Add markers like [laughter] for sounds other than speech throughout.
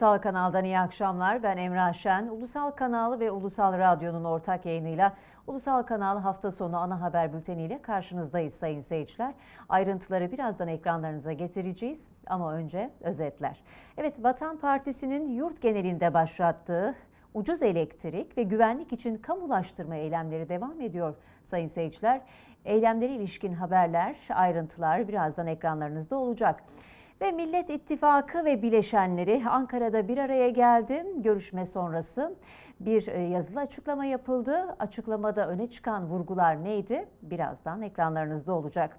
Ulusal Kanal'dan iyi akşamlar. Ben Emrah Şen. Ulusal Kanalı ve Ulusal Radyo'nun ortak yayınıyla Ulusal Kanal hafta sonu ana haber bülteniyle karşınızdayız sayın seyirciler. Ayrıntıları birazdan ekranlarınıza getireceğiz ama önce özetler. Evet Vatan Partisi'nin yurt genelinde başlattığı ucuz elektrik ve güvenlik için kamulaştırma eylemleri devam ediyor sayın seyirciler. Eylemlere ilişkin haberler, ayrıntılar birazdan ekranlarınızda olacak. Ve Millet İttifakı ve bileşenleri Ankara'da bir araya geldi. Görüşme sonrası bir e, yazılı açıklama yapıldı. Açıklamada öne çıkan vurgular neydi? Birazdan ekranlarınızda olacak.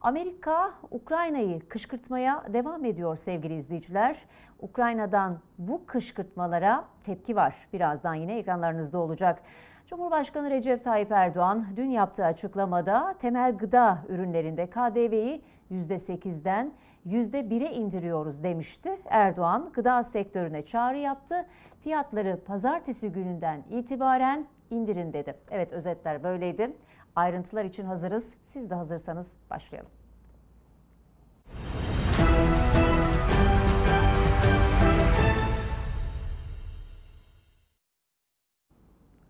Amerika Ukrayna'yı kışkırtmaya devam ediyor sevgili izleyiciler. Ukrayna'dan bu kışkırtmalara tepki var. Birazdan yine ekranlarınızda olacak. Cumhurbaşkanı Recep Tayyip Erdoğan dün yaptığı açıklamada temel gıda ürünlerinde KDV'yi %8'den %1'e indiriyoruz demişti. Erdoğan gıda sektörüne çağrı yaptı. Fiyatları pazartesi gününden itibaren indirin dedi. Evet özetler böyleydi. Ayrıntılar için hazırız. Siz de hazırsanız başlayalım.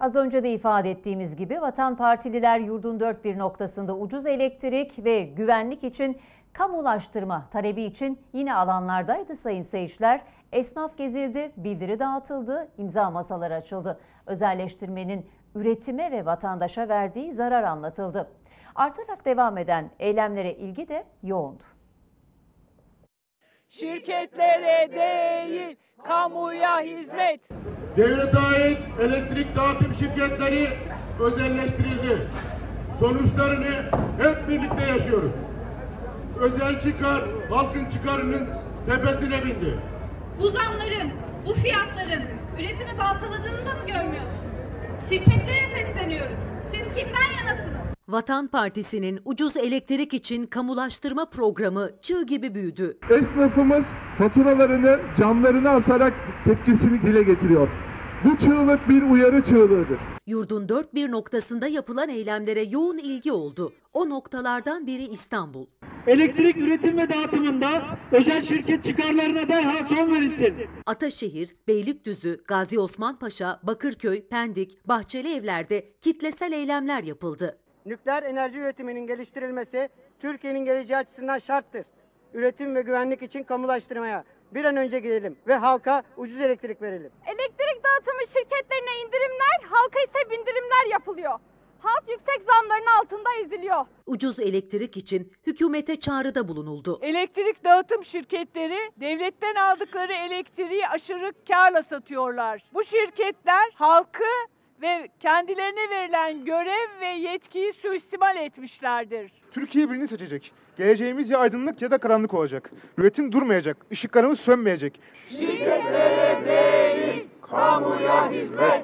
Az önce de ifade ettiğimiz gibi Vatan Partililer yurdun dört bir noktasında ucuz elektrik ve güvenlik için kamulaştırma talebi için yine alanlardaydı sayın seyirciler. Esnaf gezildi, bildiri dağıtıldı, imza masaları açıldı. Özelleştirmenin üretime ve vatandaşa verdiği zarar anlatıldı. Artarak devam eden eylemlere ilgi de yoğundu. Şirketlere değil, kamuya hizmet. Devlete ait elektrik dağıtım şirketleri özelleştirildi. Sonuçlarını hep birlikte yaşıyoruz. Özel çıkar halkın çıkarının tepesine bindi. Bu zamların, bu fiyatların üretimi baltaladığını da mı görmüyorsunuz? Şirketlere sesleniyoruz. Siz kimden yanasınız? Vatan Partisi'nin ucuz elektrik için kamulaştırma programı çığ gibi büyüdü. Esnafımız faturalarını camlarına asarak tepkisini dile getiriyor. Bu çığlık bir uyarı çığlığıdır. Yurdun dört bir noktasında yapılan eylemlere yoğun ilgi oldu. O noktalardan biri İstanbul. Elektrik üretim ve dağıtımında özel şirket çıkarlarına derhal son verilsin. Ataşehir, Beylikdüzü, Gazi Osman Paşa, Bakırköy, Pendik, Bahçeli Evler'de kitlesel eylemler yapıldı. Nükleer enerji üretiminin geliştirilmesi Türkiye'nin geleceği açısından şarttır. Üretim ve güvenlik için kamulaştırmaya bir an önce gidelim ve halka ucuz elektrik verelim. Elektrik dağıtımı şirketlerine indirimler, halka ise bindirimler yapılıyor. Halk yüksek zamların altında eziliyor. Ucuz elektrik için hükümete çağrıda bulunuldu. Elektrik dağıtım şirketleri devletten aldıkları elektriği aşırı karla satıyorlar. Bu şirketler halkı ve kendilerine verilen görev ve yetkiyi suistimal etmişlerdir. Türkiye birini seçecek. Geleceğimiz ya aydınlık ya da karanlık olacak. Üretim durmayacak. Işıklarımız sönmeyecek.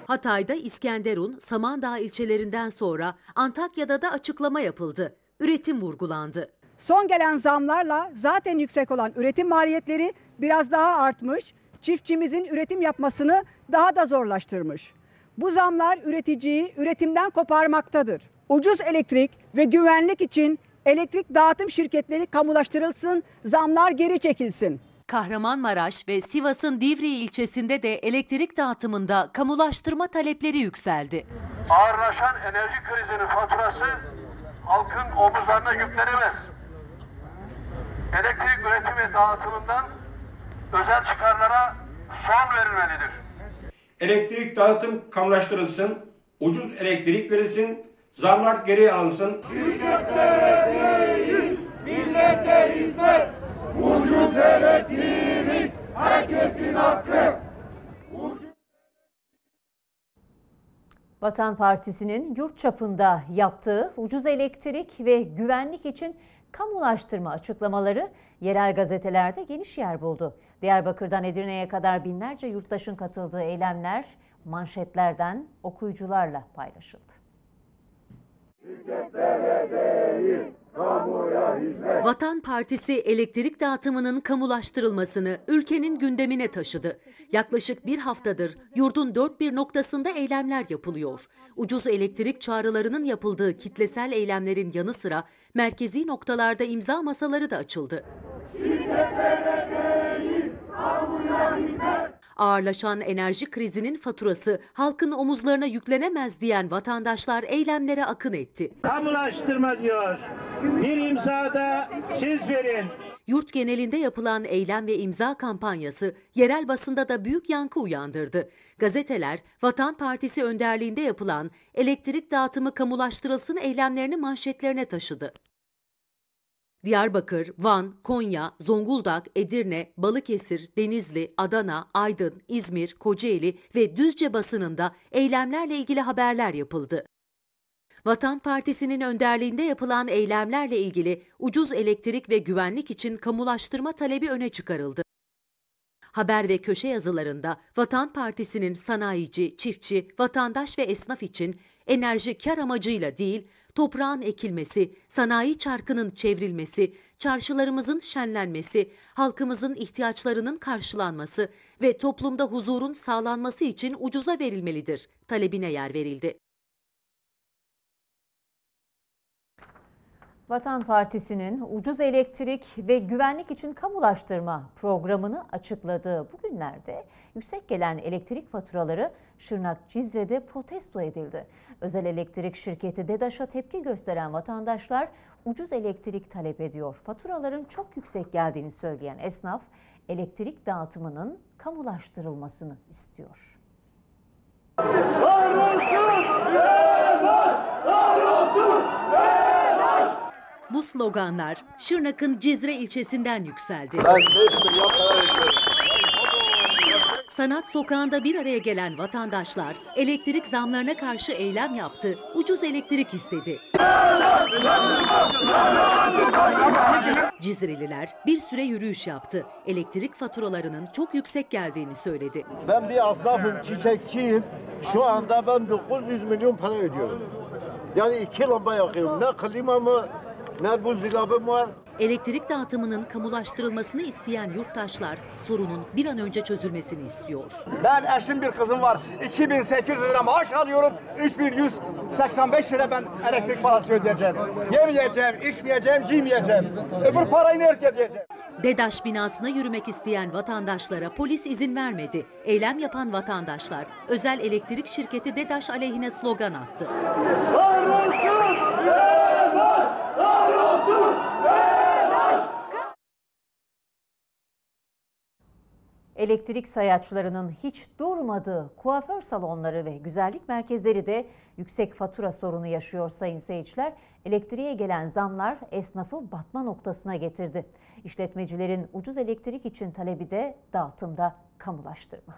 Hatay'da İskenderun, Samandağ ilçelerinden sonra Antakya'da da açıklama yapıldı. Üretim vurgulandı. Son gelen zamlarla zaten yüksek olan üretim maliyetleri biraz daha artmış, çiftçimizin üretim yapmasını daha da zorlaştırmış. Bu zamlar üreticiyi üretimden koparmaktadır. Ucuz elektrik ve güvenlik için elektrik dağıtım şirketleri kamulaştırılsın, zamlar geri çekilsin. Kahramanmaraş ve Sivas'ın Divriği ilçesinde de elektrik dağıtımında kamulaştırma talepleri yükseldi. Ağırlaşan enerji krizinin faturası halkın omuzlarına yüklenemez. Elektrik üretim ve dağıtımından özel çıkarlara son verilmelidir. Elektrik dağıtım kamulaştırılsın, ucuz elektrik verilsin, zamlar geri alınsın. Ucuz elektrik herkesin hakkı. Vatan Partisi'nin yurt çapında yaptığı ucuz elektrik ve güvenlik için kamulaştırma açıklamaları yerel gazetelerde geniş yer buldu. Diyarbakır'dan Edirne'ye kadar binlerce yurttaşın katıldığı eylemler manşetlerden okuyucularla paylaşıldı. Vatan Partisi elektrik dağıtımının kamulaştırılmasını ülkenin gündemine taşıdı. Yaklaşık bir haftadır yurdun dört bir noktasında eylemler yapılıyor. Ucuz elektrik çağrılarının yapıldığı kitlesel eylemlerin yanı sıra merkezi noktalarda imza masaları da açıldı. Ağırlaşan enerji krizinin faturası halkın omuzlarına yüklenemez diyen vatandaşlar eylemlere akın etti. Kamulaştırma diyor. Bir imzada siz verin. Yurt genelinde yapılan eylem ve imza kampanyası yerel basında da büyük yankı uyandırdı. Gazeteler Vatan Partisi önderliğinde yapılan elektrik dağıtımı kamulaştırılsın eylemlerini manşetlerine taşıdı. Diyarbakır, Van, Konya, Zonguldak, Edirne, Balıkesir, Denizli, Adana, Aydın, İzmir, Kocaeli ve Düzce basınında eylemlerle ilgili haberler yapıldı. Vatan Partisi'nin önderliğinde yapılan eylemlerle ilgili ucuz elektrik ve güvenlik için kamulaştırma talebi öne çıkarıldı. Haber ve köşe yazılarında Vatan Partisi'nin sanayici, çiftçi, vatandaş ve esnaf için enerji kar amacıyla değil, toprağın ekilmesi, sanayi çarkının çevrilmesi, çarşılarımızın şenlenmesi, halkımızın ihtiyaçlarının karşılanması ve toplumda huzurun sağlanması için ucuza verilmelidir talebine yer verildi. Vatan Partisi'nin ucuz elektrik ve güvenlik için kamulaştırma programını açıkladığı bu günlerde yüksek gelen elektrik faturaları Şırnak Cizre'de protesto edildi. Özel elektrik şirketi DEDAŞ'a tepki gösteren vatandaşlar ucuz elektrik talep ediyor. Faturaların çok yüksek geldiğini söyleyen esnaf elektrik dağıtımının kamulaştırılmasını istiyor. Bu sloganlar Şırnak'ın Cizre ilçesinden yükseldi. Sanat sokağında bir araya gelen vatandaşlar elektrik zamlarına karşı eylem yaptı, ucuz elektrik istedi. Cizreliler bir süre yürüyüş yaptı. Elektrik faturalarının çok yüksek geldiğini söyledi. Ben bir esnafım, çiçekçiyim. Şu anda ben 900 milyon para ödüyorum. Yani iki lamba yakıyorum. Ne klimam var, ne buzdolabım var. Elektrik dağıtımının kamulaştırılmasını isteyen yurttaşlar sorunun bir an önce çözülmesini istiyor. Ben eşim bir kızım var. 2800 lira maaş alıyorum. 3185 lira ben elektrik parası ödeyeceğim. Yemeyeceğim, içmeyeceğim, giymeyeceğim. Öbür parayı nerede ödeyeceğim? DEDAŞ binasına yürümek isteyen vatandaşlara polis izin vermedi. Eylem yapan vatandaşlar özel elektrik şirketi DEDAŞ aleyhine slogan attı. Elektrik sayaçlarının hiç durmadığı kuaför salonları ve güzellik merkezleri de yüksek fatura sorunu yaşıyor sayın seyirciler. Elektriğe gelen zamlar esnafı batma noktasına getirdi. İşletmecilerin ucuz elektrik için talebi de dağıtımda kamulaştırma.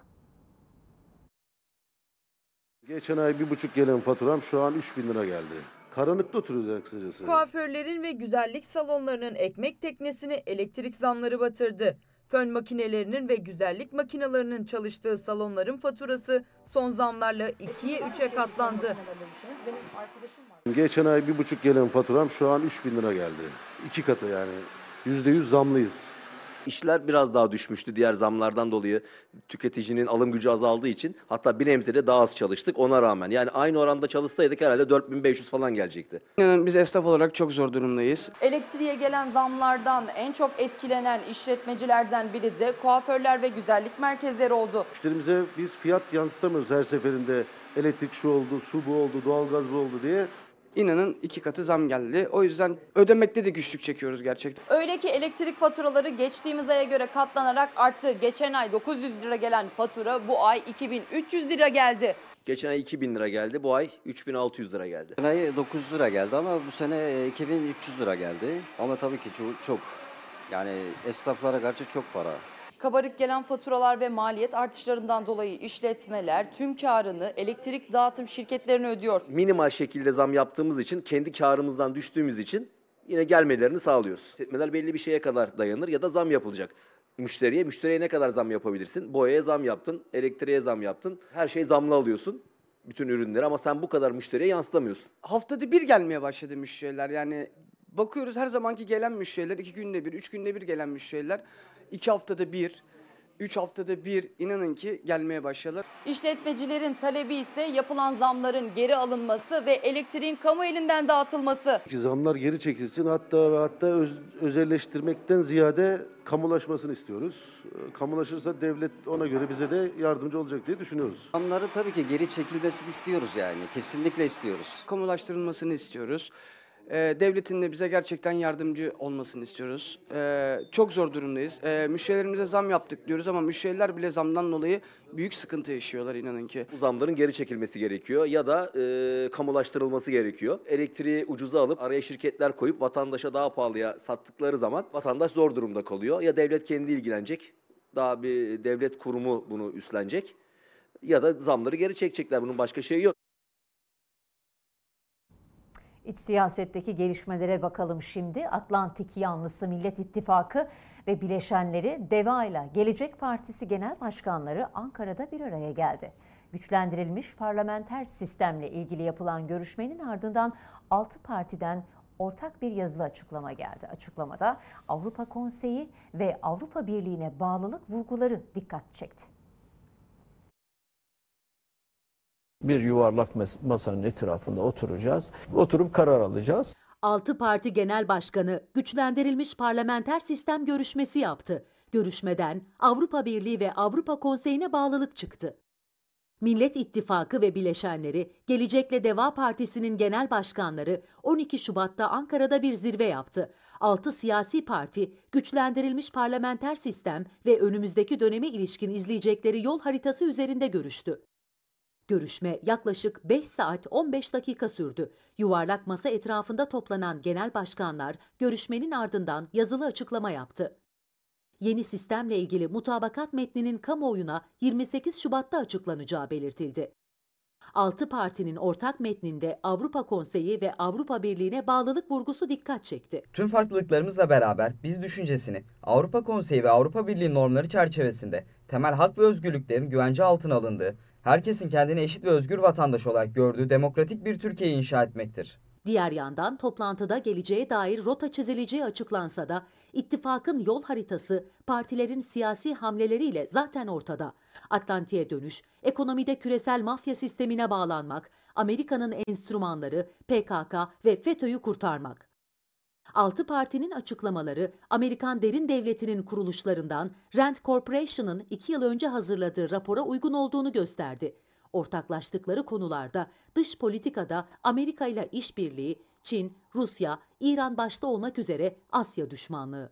Geçen ay bir buçuk gelen faturam şu an 3 bin lira geldi. Karanlıkta oturuyoruz yani kısacası. Kuaförlerin ve güzellik salonlarının ekmek teknesini elektrik zamları batırdı. Fön makinelerinin ve güzellik makinelerinin çalıştığı salonların faturası son zamlarla 2'ye 3'e katlandı. Geçen ay bir buçuk gelen faturam şu an 3 bin lira geldi. İki katı yani. Yüzde yüz zamlıyız. İşler biraz daha düşmüştü diğer zamlardan dolayı. Tüketicinin alım gücü azaldığı için hatta bir nebze de daha az çalıştık ona rağmen. Yani aynı oranda çalışsaydık herhalde 4500 falan gelecekti. İnanın biz esnaf olarak çok zor durumdayız. Elektriğe gelen zamlardan en çok etkilenen işletmecilerden biri de kuaförler ve güzellik merkezleri oldu. Müşterimize biz fiyat yansıtamıyoruz her seferinde. Elektrik şu oldu, su bu oldu, doğalgaz bu oldu diye. İnanın iki katı zam geldi. O yüzden ödemekte de güçlük çekiyoruz gerçekten. Öyle ki elektrik faturaları geçtiğimiz aya göre katlanarak arttı. Geçen ay 900 lira gelen fatura bu ay 2300 lira geldi. Geçen ay 2000 lira geldi bu ay 3600 lira geldi. Geçen ay 900 lira geldi ama bu sene 2300 lira geldi. Ama tabii ki çok, çok yani esnaflara karşı çok para. Kabarık gelen faturalar ve maliyet artışlarından dolayı işletmeler tüm karını elektrik dağıtım şirketlerine ödüyor. Minimal şekilde zam yaptığımız için kendi karımızdan düştüğümüz için yine gelmelerini sağlıyoruz. İşletmeler belli bir şeye kadar dayanır ya da zam yapılacak. Müşteriye, müşteriye ne kadar zam yapabilirsin? Boyaya zam yaptın, elektriğe zam yaptın. Her şeyi zamlı alıyorsun bütün ürünleri ama sen bu kadar müşteriye yansıtamıyorsun. Haftada bir gelmeye başladı müşteriler. Yani bakıyoruz her zamanki gelen müşteriler iki günde bir, üç günde bir gelen müşteriler. İki haftada bir. 3 haftada bir inanın ki gelmeye başladılar. İşletmecilerin talebi ise yapılan zamların geri alınması ve elektriğin kamu elinden dağıtılması. Zamlar geri çekilsin hatta ve hatta öz- özelleştirmekten ziyade kamulaşmasını istiyoruz. Ee, Kamulaşırsa devlet ona göre bize de yardımcı olacak diye düşünüyoruz. Zamları tabii ki geri çekilmesini istiyoruz yani. Kesinlikle istiyoruz. Kamulaştırılmasını istiyoruz. Ee, devletin de bize gerçekten yardımcı olmasını istiyoruz. Ee, çok zor durumdayız. Ee, müşterilerimize zam yaptık diyoruz ama müşteriler bile zamdan dolayı büyük sıkıntı yaşıyorlar inanın ki. Bu zamların geri çekilmesi gerekiyor ya da e, kamulaştırılması gerekiyor. Elektriği ucuza alıp araya şirketler koyup vatandaşa daha pahalıya sattıkları zaman vatandaş zor durumda kalıyor. Ya devlet kendi ilgilenecek, daha bir devlet kurumu bunu üstlenecek ya da zamları geri çekecekler. Bunun başka şeyi yok. İç siyasetteki gelişmelere bakalım şimdi. Atlantik yanlısı Millet İttifakı ve bileşenleri DEVA ile Gelecek Partisi Genel Başkanları Ankara'da bir araya geldi. Güçlendirilmiş parlamenter sistemle ilgili yapılan görüşmenin ardından 6 partiden ortak bir yazılı açıklama geldi. Açıklamada Avrupa Konseyi ve Avrupa Birliği'ne bağlılık vurguları dikkat çekti. Bir yuvarlak mas- masanın etrafında oturacağız. Oturup karar alacağız. 6 parti genel başkanı güçlendirilmiş parlamenter sistem görüşmesi yaptı. Görüşmeden Avrupa Birliği ve Avrupa Konseyi'ne bağlılık çıktı. Millet İttifakı ve bileşenleri Gelecekle Deva Partisi'nin genel başkanları 12 Şubat'ta Ankara'da bir zirve yaptı. 6 siyasi parti güçlendirilmiş parlamenter sistem ve önümüzdeki döneme ilişkin izleyecekleri yol haritası üzerinde görüştü. Görüşme yaklaşık 5 saat 15 dakika sürdü. Yuvarlak masa etrafında toplanan genel başkanlar görüşmenin ardından yazılı açıklama yaptı. Yeni sistemle ilgili mutabakat metninin kamuoyuna 28 Şubat'ta açıklanacağı belirtildi. 6 partinin ortak metninde Avrupa Konseyi ve Avrupa Birliği'ne bağlılık vurgusu dikkat çekti. Tüm farklılıklarımızla beraber biz düşüncesini Avrupa Konseyi ve Avrupa Birliği normları çerçevesinde temel hak ve özgürlüklerin güvence altına alındığı, herkesin kendini eşit ve özgür vatandaş olarak gördüğü demokratik bir Türkiye inşa etmektir. Diğer yandan toplantıda geleceğe dair rota çizileceği açıklansa da ittifakın yol haritası partilerin siyasi hamleleriyle zaten ortada. Atlantik'e dönüş, ekonomide küresel mafya sistemine bağlanmak, Amerika'nın enstrümanları, PKK ve FETÖ'yü kurtarmak. Altı partinin açıklamaları Amerikan derin devletinin kuruluşlarından Rand Corporation'ın iki yıl önce hazırladığı rapora uygun olduğunu gösterdi. Ortaklaştıkları konularda dış politikada Amerika ile işbirliği, Çin, Rusya, İran başta olmak üzere Asya düşmanlığı.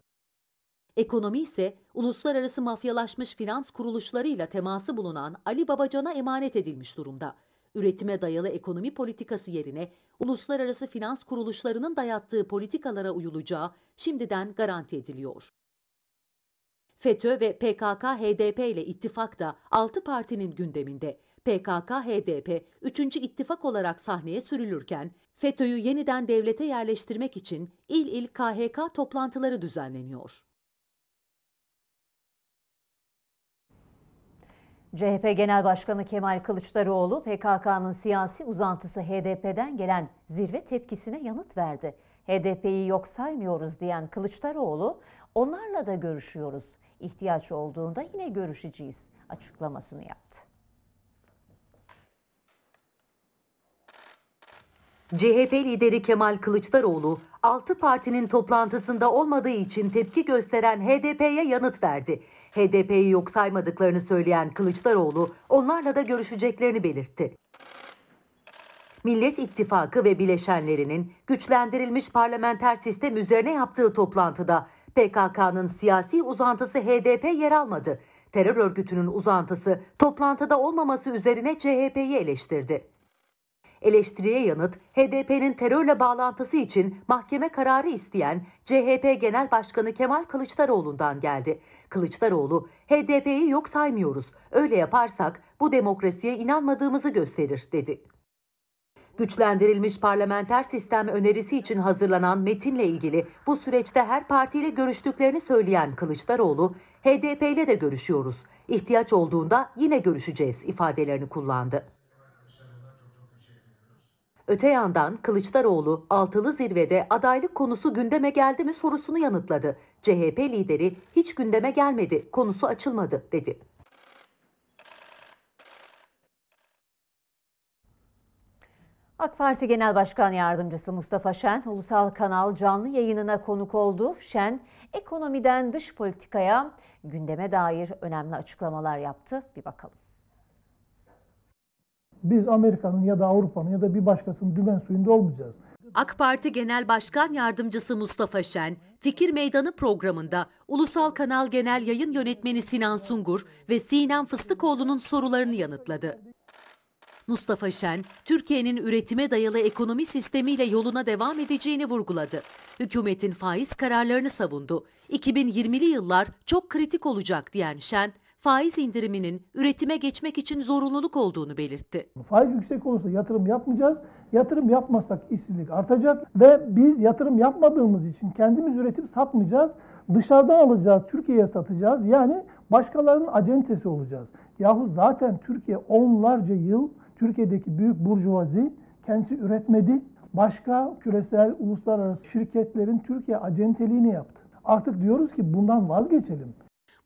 Ekonomi ise uluslararası mafyalaşmış finans kuruluşlarıyla teması bulunan Ali Babacan'a emanet edilmiş durumda. Üretime dayalı ekonomi politikası yerine uluslararası finans kuruluşlarının dayattığı politikalara uyulacağı şimdiden garanti ediliyor. FETÖ ve PKK-HDP ile ittifak da 6 partinin gündeminde. PKK-HDP 3. ittifak olarak sahneye sürülürken FETÖ'yü yeniden devlete yerleştirmek için il il KHK toplantıları düzenleniyor. CHP Genel Başkanı Kemal Kılıçdaroğlu PKK'nın siyasi uzantısı HDP'den gelen zirve tepkisine yanıt verdi. HDP'yi yok saymıyoruz diyen Kılıçdaroğlu, onlarla da görüşüyoruz. İhtiyaç olduğunda yine görüşeceğiz açıklamasını yaptı. CHP lideri Kemal Kılıçdaroğlu, 6 partinin toplantısında olmadığı için tepki gösteren HDP'ye yanıt verdi. HDP'yi yok saymadıklarını söyleyen Kılıçdaroğlu, onlarla da görüşeceklerini belirtti. Millet İttifakı ve bileşenlerinin güçlendirilmiş parlamenter sistem üzerine yaptığı toplantıda PKK'nın siyasi uzantısı HDP yer almadı. Terör örgütünün uzantısı toplantıda olmaması üzerine CHP'yi eleştirdi. Eleştiriye yanıt HDP'nin terörle bağlantısı için mahkeme kararı isteyen CHP Genel Başkanı Kemal Kılıçdaroğlu'ndan geldi. Kılıçdaroğlu, HDP'yi yok saymıyoruz. Öyle yaparsak bu demokrasiye inanmadığımızı gösterir dedi. Güçlendirilmiş parlamenter sistem önerisi için hazırlanan metinle ilgili bu süreçte her partiyle görüştüklerini söyleyen Kılıçdaroğlu, HDP ile de görüşüyoruz. İhtiyaç olduğunda yine görüşeceğiz ifadelerini kullandı. Öte yandan Kılıçdaroğlu altılı zirvede adaylık konusu gündeme geldi mi sorusunu yanıtladı. CHP lideri hiç gündeme gelmedi, konusu açılmadı dedi. AK Parti Genel Başkan Yardımcısı Mustafa Şen, ulusal kanal canlı yayınına konuk oldu. Şen, ekonomiden dış politikaya gündeme dair önemli açıklamalar yaptı. Bir bakalım. Biz Amerika'nın ya da Avrupa'nın ya da bir başkasının dümen suyunda olmayacağız. AK Parti Genel Başkan Yardımcısı Mustafa Şen, Fikir Meydanı programında Ulusal Kanal Genel Yayın Yönetmeni Sinan Sungur ve Sinem Fıstıkoğlu'nun sorularını yanıtladı. Mustafa Şen, Türkiye'nin üretime dayalı ekonomi sistemiyle yoluna devam edeceğini vurguladı. Hükümetin faiz kararlarını savundu. 2020'li yıllar çok kritik olacak diyen Şen, faiz indiriminin üretime geçmek için zorunluluk olduğunu belirtti. Faiz yüksek olursa yatırım yapmayacağız. Yatırım yapmazsak işsizlik artacak ve biz yatırım yapmadığımız için kendimiz üretip satmayacağız. Dışarıdan alacağız, Türkiye'ye satacağız. Yani başkalarının acentesi olacağız. Yahu zaten Türkiye onlarca yıl Türkiye'deki büyük burjuvazi kendisi üretmedi. Başka küresel uluslararası şirketlerin Türkiye acenteliğini yaptı. Artık diyoruz ki bundan vazgeçelim.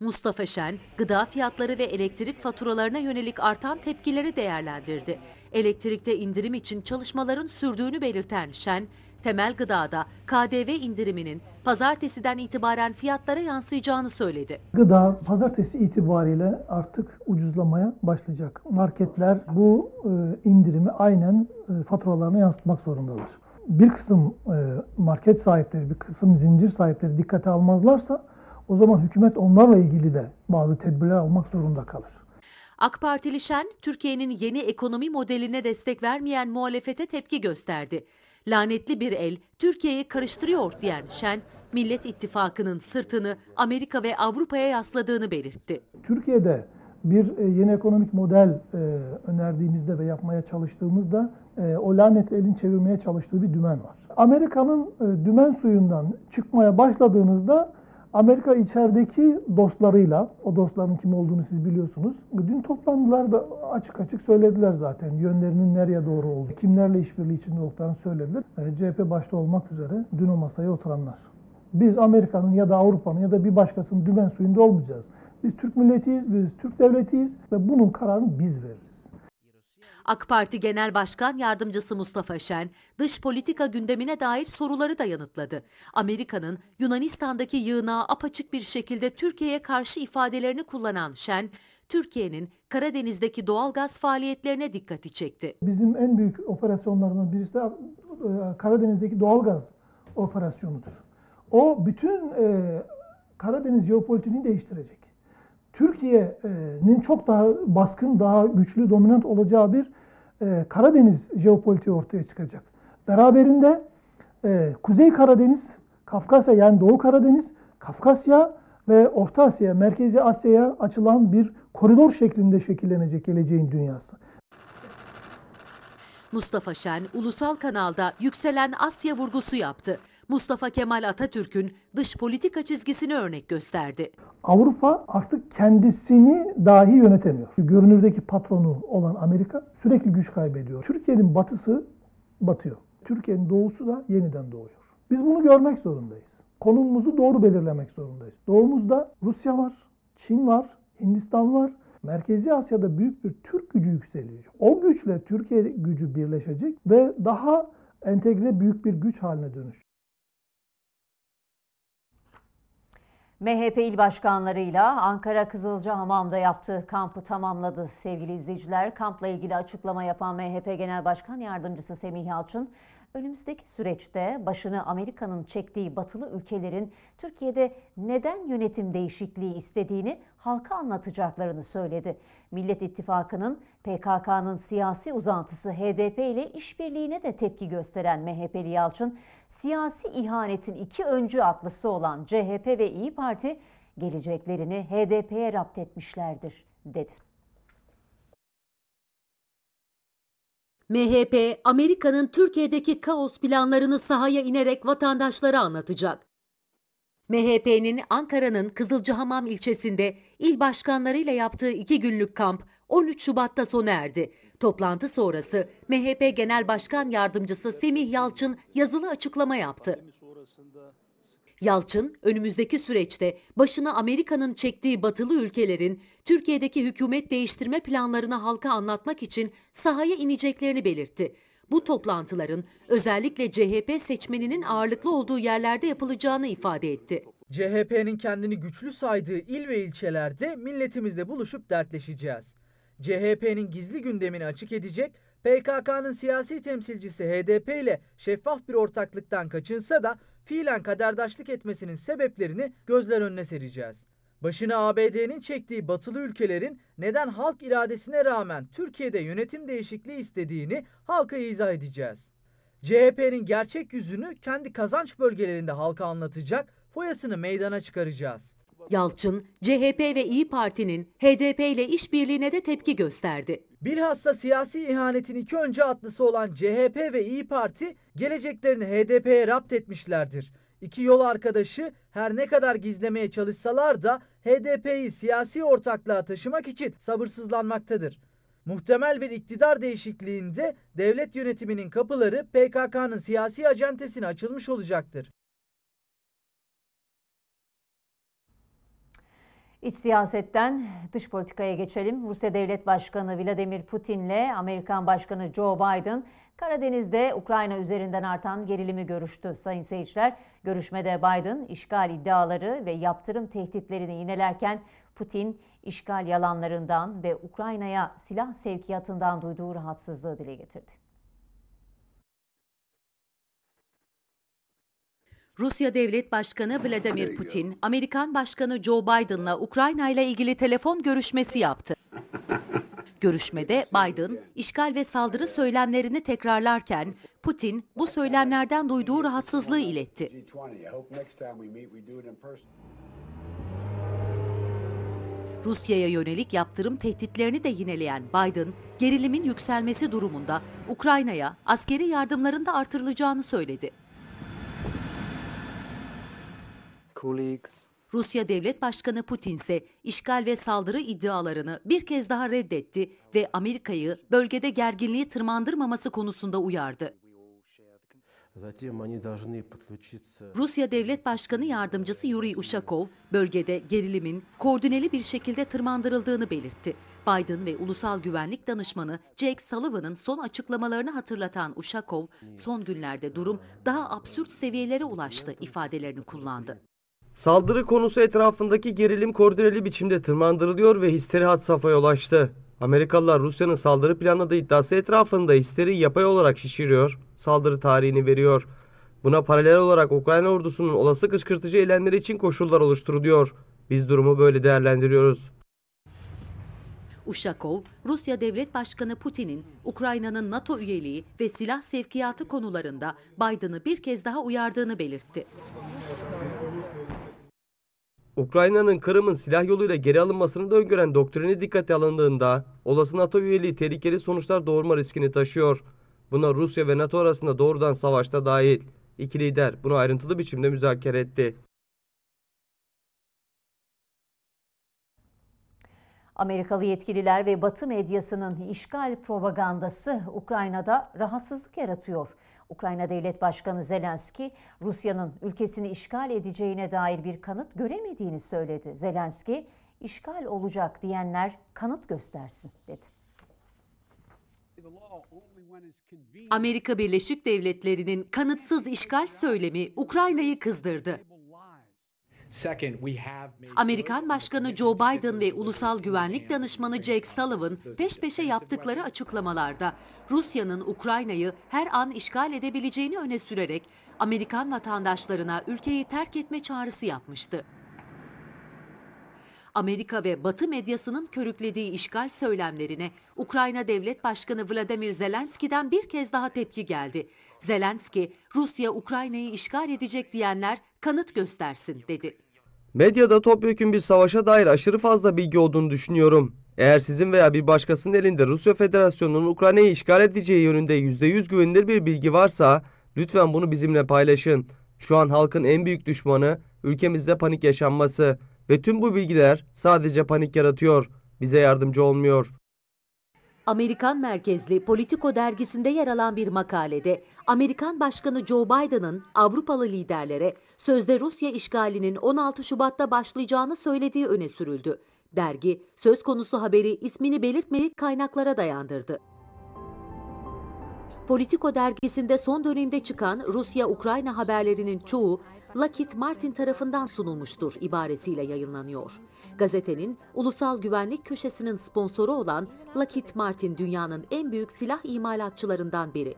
Mustafa Şen, gıda fiyatları ve elektrik faturalarına yönelik artan tepkileri değerlendirdi. Elektrikte indirim için çalışmaların sürdüğünü belirten Şen, temel gıdada KDV indiriminin pazartesiden itibaren fiyatlara yansıyacağını söyledi. Gıda pazartesi itibariyle artık ucuzlamaya başlayacak. Marketler bu e, indirimi aynen e, faturalarına yansıtmak zorundalar. Bir kısım e, market sahipleri, bir kısım zincir sahipleri dikkate almazlarsa o zaman hükümet onlarla ilgili de bazı tedbirler almak zorunda kalır. AK Partili Şen, Türkiye'nin yeni ekonomi modeline destek vermeyen muhalefete tepki gösterdi. Lanetli bir el Türkiye'yi karıştırıyor diyen Şen, Millet İttifakı'nın sırtını Amerika ve Avrupa'ya yasladığını belirtti. Türkiye'de bir e, yeni ekonomik model e, önerdiğimizde ve yapmaya çalıştığımızda e, o lanetli elin çevirmeye çalıştığı bir dümen var. Amerika'nın dümen suyundan çıkmaya başladığınızda Amerika içerideki dostlarıyla, o dostların kim olduğunu siz biliyorsunuz. Dün toplandılar ve açık açık söylediler zaten yönlerinin nereye doğru olduğu, kimlerle işbirliği içinde olduklarını söylediler. E, CHP başta olmak üzere dün o masaya oturanlar. Biz Amerika'nın ya da Avrupa'nın ya da bir başkasının dümen suyunda olmayacağız. Biz Türk milletiyiz, biz Türk devletiyiz ve bunun kararını biz veririz. AK Parti Genel Başkan Yardımcısı Mustafa Şen, dış politika gündemine dair soruları da yanıtladı. Amerika'nın Yunanistan'daki yığınağı apaçık bir şekilde Türkiye'ye karşı ifadelerini kullanan Şen, Türkiye'nin Karadeniz'deki doğalgaz faaliyetlerine dikkati çekti. Bizim en büyük operasyonlarımızdan birisi de e, Karadeniz'deki doğalgaz operasyonudur. O bütün e, Karadeniz jeopolitiğini değiştirecek. Türkiye'nin çok daha baskın, daha güçlü, dominant olacağı bir e, Karadeniz jeopolitiği ortaya çıkacak. Beraberinde e, Kuzey Karadeniz, Kafkasya yani Doğu Karadeniz, Kafkasya ve Orta Asya, Merkezi Asya'ya açılan bir koridor şeklinde şekillenecek geleceğin dünyası. Mustafa Şen, ulusal kanalda yükselen Asya vurgusu yaptı. Mustafa Kemal Atatürk'ün dış politika çizgisini örnek gösterdi. Avrupa artık kendisini dahi yönetemiyor. Görünürdeki patronu olan Amerika sürekli güç kaybediyor. Türkiye'nin batısı batıyor. Türkiye'nin doğusu da yeniden doğuyor. Biz bunu görmek zorundayız. Konumumuzu doğru belirlemek zorundayız. Doğumuzda Rusya var, Çin var, Hindistan var. Merkezi Asya'da büyük bir Türk gücü yükseliyor. O güçle Türkiye gücü birleşecek ve daha entegre büyük bir güç haline dönüşecek. MHP il başkanlarıyla Ankara Kızılcahamam'da yaptığı kampı tamamladı sevgili izleyiciler. Kampla ilgili açıklama yapan MHP Genel Başkan Yardımcısı Semih Yalçın, önümüzdeki süreçte başını Amerika'nın çektiği batılı ülkelerin Türkiye'de neden yönetim değişikliği istediğini halka anlatacaklarını söyledi. Millet İttifakı'nın PKK'nın siyasi uzantısı HDP ile işbirliğine de tepki gösteren MHP'li Yalçın, siyasi ihanetin iki öncü atlısı olan CHP ve İyi Parti geleceklerini HDP'ye rapt etmişlerdir, dedi. MHP, Amerika'nın Türkiye'deki kaos planlarını sahaya inerek vatandaşlara anlatacak. MHP'nin Ankara'nın Kızılcahamam ilçesinde il başkanlarıyla yaptığı iki günlük kamp 13 Şubat'ta sona erdi. Toplantı sonrası MHP Genel Başkan Yardımcısı Semih Yalçın yazılı açıklama yaptı. Yalçın, önümüzdeki süreçte başını Amerika'nın çektiği batılı ülkelerin Türkiye'deki hükümet değiştirme planlarını halka anlatmak için sahaya ineceklerini belirtti. Bu toplantıların özellikle CHP seçmeninin ağırlıklı olduğu yerlerde yapılacağını ifade etti. CHP'nin kendini güçlü saydığı il ve ilçelerde milletimizle buluşup dertleşeceğiz. CHP'nin gizli gündemini açık edecek, PKK'nın siyasi temsilcisi HDP ile şeffaf bir ortaklıktan kaçınsa da fiilen kaderdaşlık etmesinin sebeplerini gözler önüne sereceğiz. Başını ABD'nin çektiği batılı ülkelerin neden halk iradesine rağmen Türkiye'de yönetim değişikliği istediğini halka izah edeceğiz. CHP'nin gerçek yüzünü kendi kazanç bölgelerinde halka anlatacak, foyasını meydana çıkaracağız. Yalçın, CHP ve İyi Parti'nin HDP ile işbirliğine de tepki gösterdi. Bilhassa siyasi ihanetin iki önce atlısı olan CHP ve İyi Parti geleceklerini HDP'ye rapt etmişlerdir. İki yol arkadaşı her ne kadar gizlemeye çalışsalar da HDP'yi siyasi ortaklığa taşımak için sabırsızlanmaktadır. Muhtemel bir iktidar değişikliğinde devlet yönetiminin kapıları PKK'nın siyasi acentesine açılmış olacaktır. İç siyasetten dış politikaya geçelim. Rusya Devlet Başkanı Vladimir Putin ile Amerikan Başkanı Joe Biden Karadeniz'de Ukrayna üzerinden artan gerilimi görüştü. Sayın seyirciler, görüşmede Biden işgal iddiaları ve yaptırım tehditlerini yinelerken Putin işgal yalanlarından ve Ukrayna'ya silah sevkiyatından duyduğu rahatsızlığı dile getirdi. Rusya Devlet Başkanı Vladimir Putin, Amerikan Başkanı Joe Biden'la Ukrayna ile ilgili telefon görüşmesi yaptı. [laughs] Görüşmede Biden, işgal ve saldırı söylemlerini tekrarlarken Putin bu söylemlerden duyduğu rahatsızlığı iletti. Rusya'ya yönelik yaptırım tehditlerini de yineleyen Biden, gerilimin yükselmesi durumunda Ukrayna'ya askeri yardımların da artırılacağını söyledi. Rusya Devlet Başkanı Putin ise işgal ve saldırı iddialarını bir kez daha reddetti ve Amerika'yı bölgede gerginliği tırmandırmaması konusunda uyardı. Rusya Devlet Başkanı Yardımcısı Yuri Ushakov, bölgede gerilimin koordineli bir şekilde tırmandırıldığını belirtti. Biden ve Ulusal Güvenlik Danışmanı Jake Sullivan'ın son açıklamalarını hatırlatan Ushakov, son günlerde durum daha absürt seviyelere ulaştı ifadelerini kullandı. Saldırı konusu etrafındaki gerilim koordineli biçimde tırmandırılıyor ve histeri had safhaya ulaştı. Amerikalılar Rusya'nın saldırı planladığı iddiası etrafında histeriyi yapay olarak şişiriyor, saldırı tarihini veriyor. Buna paralel olarak Ukrayna ordusunun olası kışkırtıcı eylemleri için koşullar oluşturuluyor. Biz durumu böyle değerlendiriyoruz. Ushakov, Rusya Devlet Başkanı Putin'in Ukrayna'nın NATO üyeliği ve silah sevkiyatı konularında Biden'ı bir kez daha uyardığını belirtti. Ukrayna'nın Kırım'ın silah yoluyla geri alınmasını da öngören doktrini dikkate alındığında olası NATO üyeliği tehlikeli sonuçlar doğurma riskini taşıyor. Buna Rusya ve NATO arasında doğrudan savaşta dahil. İki lider bunu ayrıntılı biçimde müzakere etti. Amerikalı yetkililer ve Batı medyasının işgal propagandası Ukrayna'da rahatsızlık yaratıyor. Ukrayna Devlet Başkanı Zelenski, Rusya'nın ülkesini işgal edeceğine dair bir kanıt göremediğini söyledi. Zelenski, işgal olacak diyenler kanıt göstersin dedi. Amerika Birleşik Devletleri'nin kanıtsız işgal söylemi Ukrayna'yı kızdırdı. Amerikan Başkanı Joe Biden ve Ulusal Güvenlik Danışmanı Jake Sullivan peş peşe yaptıkları açıklamalarda Rusya'nın Ukrayna'yı her an işgal edebileceğini öne sürerek Amerikan vatandaşlarına ülkeyi terk etme çağrısı yapmıştı. Amerika ve Batı medyasının körüklediği işgal söylemlerine Ukrayna Devlet Başkanı Vladimir Zelenski'den bir kez daha tepki geldi. Zelenski, Rusya Ukrayna'yı işgal edecek diyenler kanıt göstersin dedi. Medyada topyekun bir savaşa dair aşırı fazla bilgi olduğunu düşünüyorum. Eğer sizin veya bir başkasının elinde Rusya Federasyonu'nun Ukrayna'yı işgal edeceği yönünde %100 güvenilir bir bilgi varsa lütfen bunu bizimle paylaşın. Şu an halkın en büyük düşmanı ülkemizde panik yaşanması ve tüm bu bilgiler sadece panik yaratıyor. Bize yardımcı olmuyor. Amerikan merkezli Politico dergisinde yer alan bir makalede Amerikan Başkanı Joe Biden'ın Avrupalı liderlere sözde Rusya işgalinin 16 Şubat'ta başlayacağını söylediği öne sürüldü. Dergi söz konusu haberi ismini belirtmeyi kaynaklara dayandırdı. Politico dergisinde son dönemde çıkan Rusya-Ukrayna haberlerinin çoğu Lockheed Martin tarafından sunulmuştur ibaresiyle yayınlanıyor. Gazetenin ulusal güvenlik köşesinin sponsoru olan Lockheed Martin dünyanın en büyük silah imalatçılarından biri.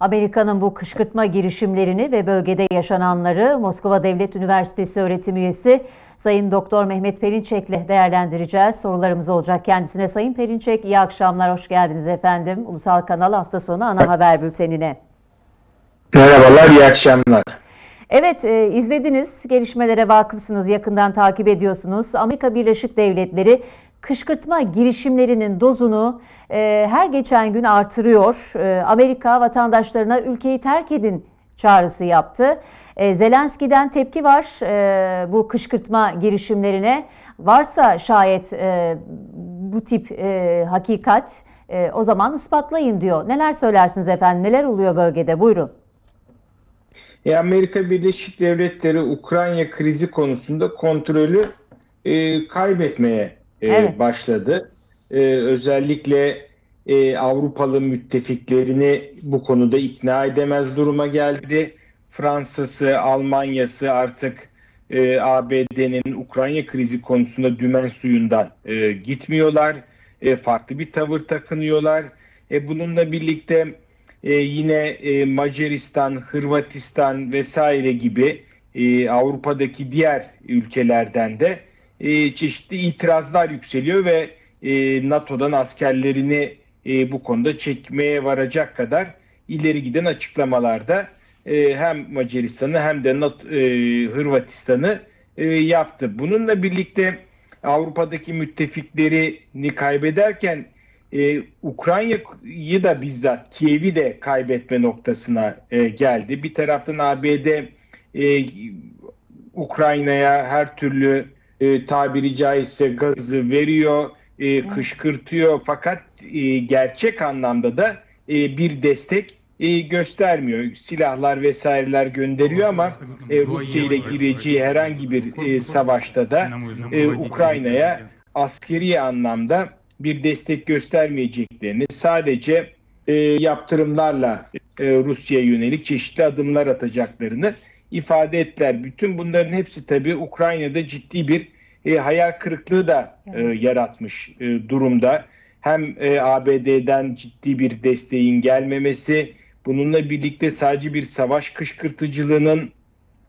Amerika'nın bu kışkırtma girişimlerini ve bölgede yaşananları Moskova Devlet Üniversitesi öğretim üyesi Sayın Doktor Mehmet Perinçek'le değerlendireceğiz. Sorularımız olacak kendisine. Sayın Perinçek iyi akşamlar, hoş geldiniz efendim. Ulusal Kanal hafta sonu ana haber bültenine. Merhabalar, iyi akşamlar. Evet, e, izlediniz. Gelişmelere vakıfsınız, yakından takip ediyorsunuz. Amerika Birleşik Devletleri kışkırtma girişimlerinin dozunu e, her geçen gün artırıyor. E, Amerika vatandaşlarına ülkeyi terk edin çağrısı yaptı. E, Zelenski'den tepki var e, bu kışkırtma girişimlerine. Varsa şayet e, bu tip e, hakikat e, o zaman ispatlayın diyor. Neler söylersiniz efendim? Neler oluyor bölgede? Buyurun. E, Amerika Birleşik Devletleri Ukrayna krizi konusunda kontrolü e, kaybetmeye e, evet. başladı. E, özellikle e, Avrupalı müttefiklerini bu konuda ikna edemez duruma geldi. Fransa'sı, Almanya'sı artık e, ABD'nin Ukrayna krizi konusunda dümen suyundan e, gitmiyorlar. E, farklı bir tavır takınıyorlar. E, bununla birlikte e, yine e, Macaristan, Hırvatistan vesaire gibi e, Avrupa'daki diğer ülkelerden de e, çeşitli itirazlar yükseliyor ve e, NATO'dan askerlerini e, bu konuda çekmeye varacak kadar ileri giden açıklamalarda e, hem Macaristan'ı hem de NATO, e, Hırvatistan'ı e, yaptı. Bununla birlikte Avrupa'daki müttefiklerini kaybederken e, Ukrayna'yı da bizzat Kiev'i de kaybetme noktasına e, geldi. Bir taraftan ABD e, Ukrayna'ya her türlü e, tabiri caizse gazı veriyor, e, kışkırtıyor. Fakat e, gerçek anlamda da e, bir destek e, göstermiyor. Silahlar vesaireler gönderiyor ama e, Rusya ile gireceği herhangi bir e, savaşta da e, Ukrayna'ya askeri anlamda bir destek göstermeyeceklerini sadece e, yaptırımlarla e, Rusya'ya yönelik çeşitli adımlar atacaklarını ifade ettiler. Bütün bunların hepsi tabii Ukrayna'da ciddi bir e, hayal kırıklığı da e, yaratmış e, durumda. Hem e, ABD'den ciddi bir desteğin gelmemesi, bununla birlikte sadece bir savaş kışkırtıcılığının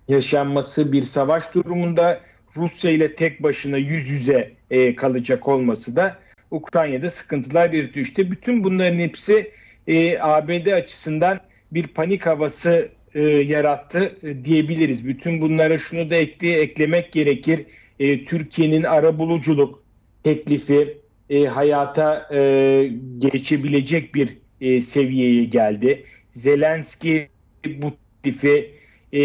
yaşanması, bir savaş durumunda Rusya ile tek başına yüz yüze e, kalacak olması da Ukrayna'da sıkıntılar yaratıyor. İşte bütün bunların hepsi e, ABD açısından bir panik havası e, yarattı e, diyebiliriz. Bütün bunlara şunu da ekle, eklemek gerekir. E, Türkiye'nin arabuluculuk teklifi e, hayata e, geçebilecek bir e, seviyeye geldi. Zelenski bu teklifi e,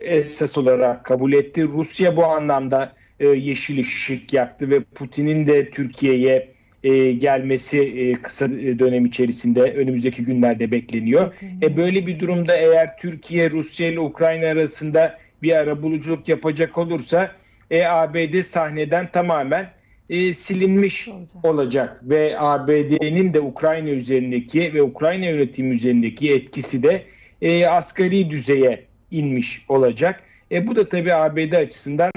esas olarak kabul etti. Rusya bu anlamda e, yeşil ışık yaktı ve Putin'in de Türkiye'ye e, gelmesi e, kısa dönem içerisinde önümüzdeki günlerde bekleniyor. E, böyle bir durumda eğer Türkiye, Rusya ile Ukrayna arasında bir ara buluculuk yapacak olursa e, ABD sahneden tamamen e, silinmiş olacak. olacak ve ABD'nin de Ukrayna üzerindeki ve Ukrayna yönetimi üzerindeki etkisi de e, asgari düzeye inmiş olacak. E, bu da tabii ABD açısından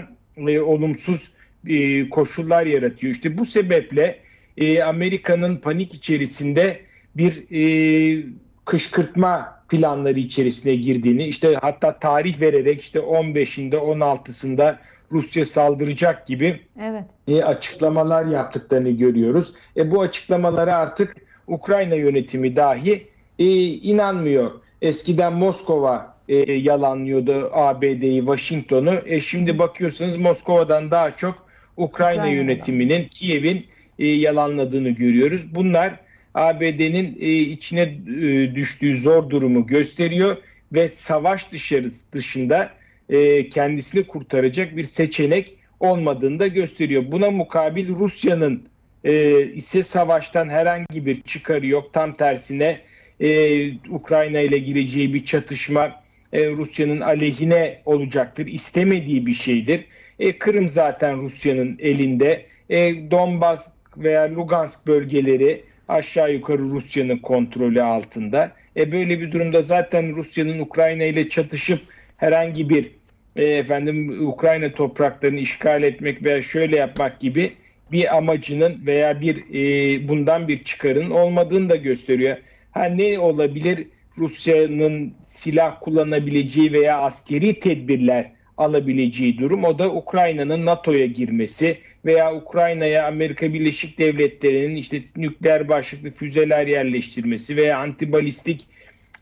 e, olumsuz e, koşullar yaratıyor. İşte bu sebeple e, Amerika'nın panik içerisinde bir e, kışkırtma planları içerisine girdiğini işte hatta tarih vererek işte 15'inde 16'sında Rusya saldıracak gibi evet. e, açıklamalar yaptıklarını görüyoruz. E, bu açıklamalara artık Ukrayna yönetimi dahi e, inanmıyor. Eskiden Moskova e, yalanlıyordu ABD'yi, Washington'u. E, şimdi bakıyorsunuz Moskova'dan daha çok Ukrayna yönetiminin, Kiev'in e, yalanladığını görüyoruz. Bunlar ABD'nin e, içine e, düştüğü zor durumu gösteriyor ve savaş dışarı dışında e, kendisini kurtaracak bir seçenek olmadığını da gösteriyor. Buna mukabil Rusya'nın e, ise savaştan herhangi bir çıkarı yok. Tam tersine e, Ukrayna ile gireceği bir çatışma e, Rusya'nın aleyhine olacaktır. İstemediği bir şeydir. E, Kırım zaten Rusya'nın elinde. E, Donbas veya Lugansk bölgeleri aşağı yukarı Rusya'nın kontrolü altında. E, böyle bir durumda zaten Rusya'nın Ukrayna ile çatışıp herhangi bir e, efendim Ukrayna topraklarını işgal etmek veya şöyle yapmak gibi bir amacının veya bir e, bundan bir çıkarın olmadığını da gösteriyor. Ha ne olabilir? Rusya'nın silah kullanabileceği veya askeri tedbirler alabileceği durum o da Ukrayna'nın NATO'ya girmesi veya Ukrayna'ya Amerika Birleşik Devletleri'nin işte nükleer başlıklı füzeler yerleştirmesi veya antibalistik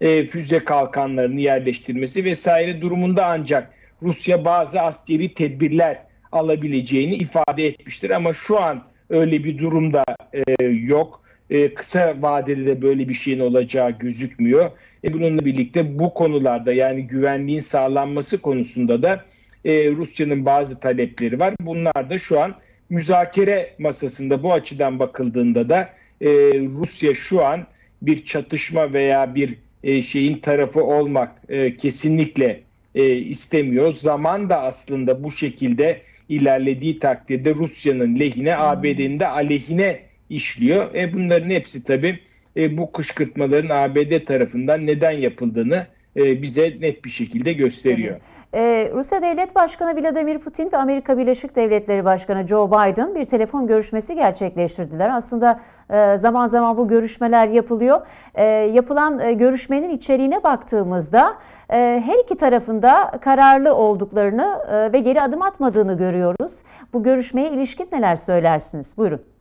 e, füze kalkanlarını yerleştirmesi vesaire durumunda ancak Rusya bazı askeri tedbirler alabileceğini ifade etmiştir ama şu an öyle bir durumda e, yok. E, kısa vadede de böyle bir şeyin olacağı gözükmüyor. E, bununla birlikte bu konularda yani güvenliğin sağlanması konusunda da e, Rusya'nın bazı talepleri var. Bunlar da şu an müzakere masasında bu açıdan bakıldığında da e, Rusya şu an bir çatışma veya bir e, şeyin tarafı olmak e, kesinlikle e, istemiyor. Zaman da aslında bu şekilde ilerlediği takdirde Rusya'nın lehine, ABD'nin de aleyhine işliyor. E bunların hepsi tabii e, bu kışkırtmaların ABD tarafından neden yapıldığını e, bize net bir şekilde gösteriyor. Ee, Rusya Devlet Başkanı Vladimir Putin ve Amerika Birleşik Devletleri Başkanı Joe Biden bir telefon görüşmesi gerçekleştirdiler. Aslında e, zaman zaman bu görüşmeler yapılıyor. E, yapılan e, görüşmenin içeriğine baktığımızda e, her iki tarafında kararlı olduklarını e, ve geri adım atmadığını görüyoruz. Bu görüşmeye ilişkin neler söylersiniz? Buyurun.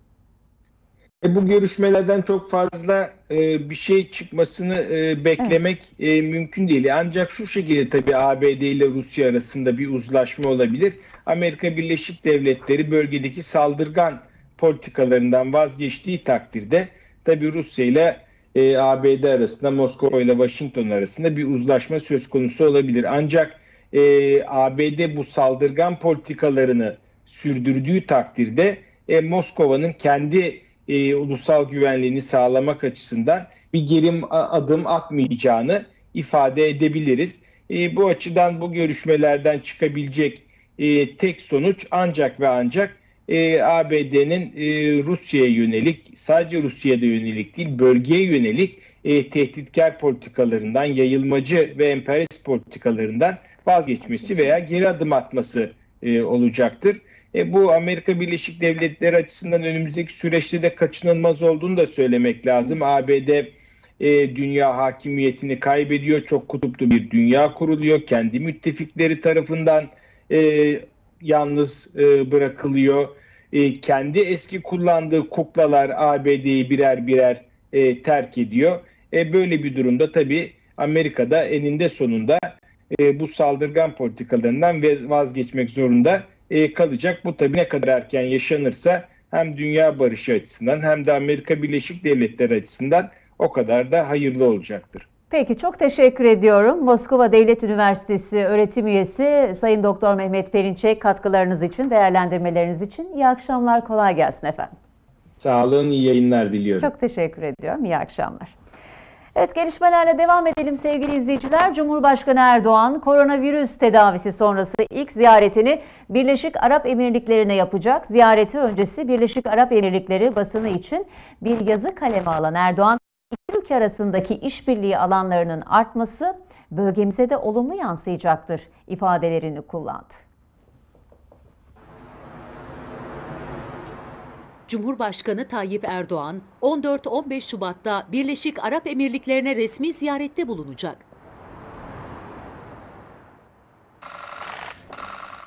E, bu görüşmelerden çok fazla e, bir şey çıkmasını e, beklemek e, mümkün değil. Ancak şu şekilde tabii ABD ile Rusya arasında bir uzlaşma olabilir. Amerika Birleşik Devletleri bölgedeki saldırgan politikalarından vazgeçtiği takdirde tabii Rusya ile e, ABD arasında, Moskova ile Washington arasında bir uzlaşma söz konusu olabilir. Ancak e, ABD bu saldırgan politikalarını sürdürdüğü takdirde e, Moskova'nın kendi e, ulusal güvenliğini sağlamak açısından bir geri adım atmayacağını ifade edebiliriz. E, bu açıdan bu görüşmelerden çıkabilecek e, tek sonuç ancak ve ancak e, ABD'nin e, Rusya'ya yönelik sadece Rusya'da yönelik değil bölgeye yönelik e, tehditkar politikalarından, yayılmacı ve emperyalist politikalarından vazgeçmesi veya geri adım atması e, olacaktır. E, bu Amerika Birleşik Devletleri açısından önümüzdeki süreçte de kaçınılmaz olduğunu da söylemek lazım. ABD e, dünya hakimiyetini kaybediyor. Çok kutuplu bir dünya kuruluyor. Kendi müttefikleri tarafından e, yalnız e, bırakılıyor. E, kendi eski kullandığı kuklalar ABD'yi birer birer e, terk ediyor. E, böyle bir durumda tabii Amerika'da eninde sonunda e, bu saldırgan politikalarından vazgeçmek zorunda e, kalacak. Bu tabii ne kadar erken yaşanırsa hem dünya barışı açısından hem de Amerika Birleşik Devletleri açısından o kadar da hayırlı olacaktır. Peki çok teşekkür ediyorum. Moskova Devlet Üniversitesi öğretim üyesi Sayın Doktor Mehmet Perinçek katkılarınız için, değerlendirmeleriniz için iyi akşamlar, kolay gelsin efendim. Sağ olun, iyi yayınlar diliyorum. Çok teşekkür ediyorum, iyi akşamlar. Evet gelişmelerle devam edelim sevgili izleyiciler. Cumhurbaşkanı Erdoğan koronavirüs tedavisi sonrası ilk ziyaretini Birleşik Arap Emirlikleri'ne yapacak. Ziyareti öncesi Birleşik Arap Emirlikleri basını için bir yazı kaleme alan Erdoğan, iki ülke arasındaki işbirliği alanlarının artması bölgemize de olumlu yansıyacaktır ifadelerini kullandı. Cumhurbaşkanı Tayyip Erdoğan 14-15 Şubat'ta Birleşik Arap Emirlikleri'ne resmi ziyarette bulunacak.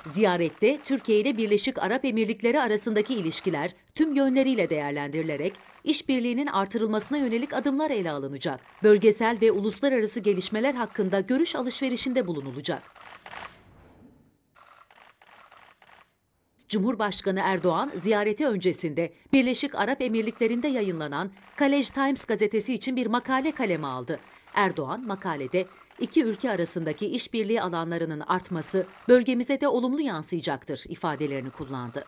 Ziyarette Türkiye ile Birleşik Arap Emirlikleri arasındaki ilişkiler tüm yönleriyle değerlendirilerek işbirliğinin artırılmasına yönelik adımlar ele alınacak. Bölgesel ve uluslararası gelişmeler hakkında görüş alışverişinde bulunulacak. Cumhurbaşkanı Erdoğan ziyareti öncesinde Birleşik Arap Emirlikleri'nde yayınlanan Kalej Times gazetesi için bir makale kaleme aldı. Erdoğan makalede iki ülke arasındaki işbirliği alanlarının artması bölgemize de olumlu yansıyacaktır ifadelerini kullandı.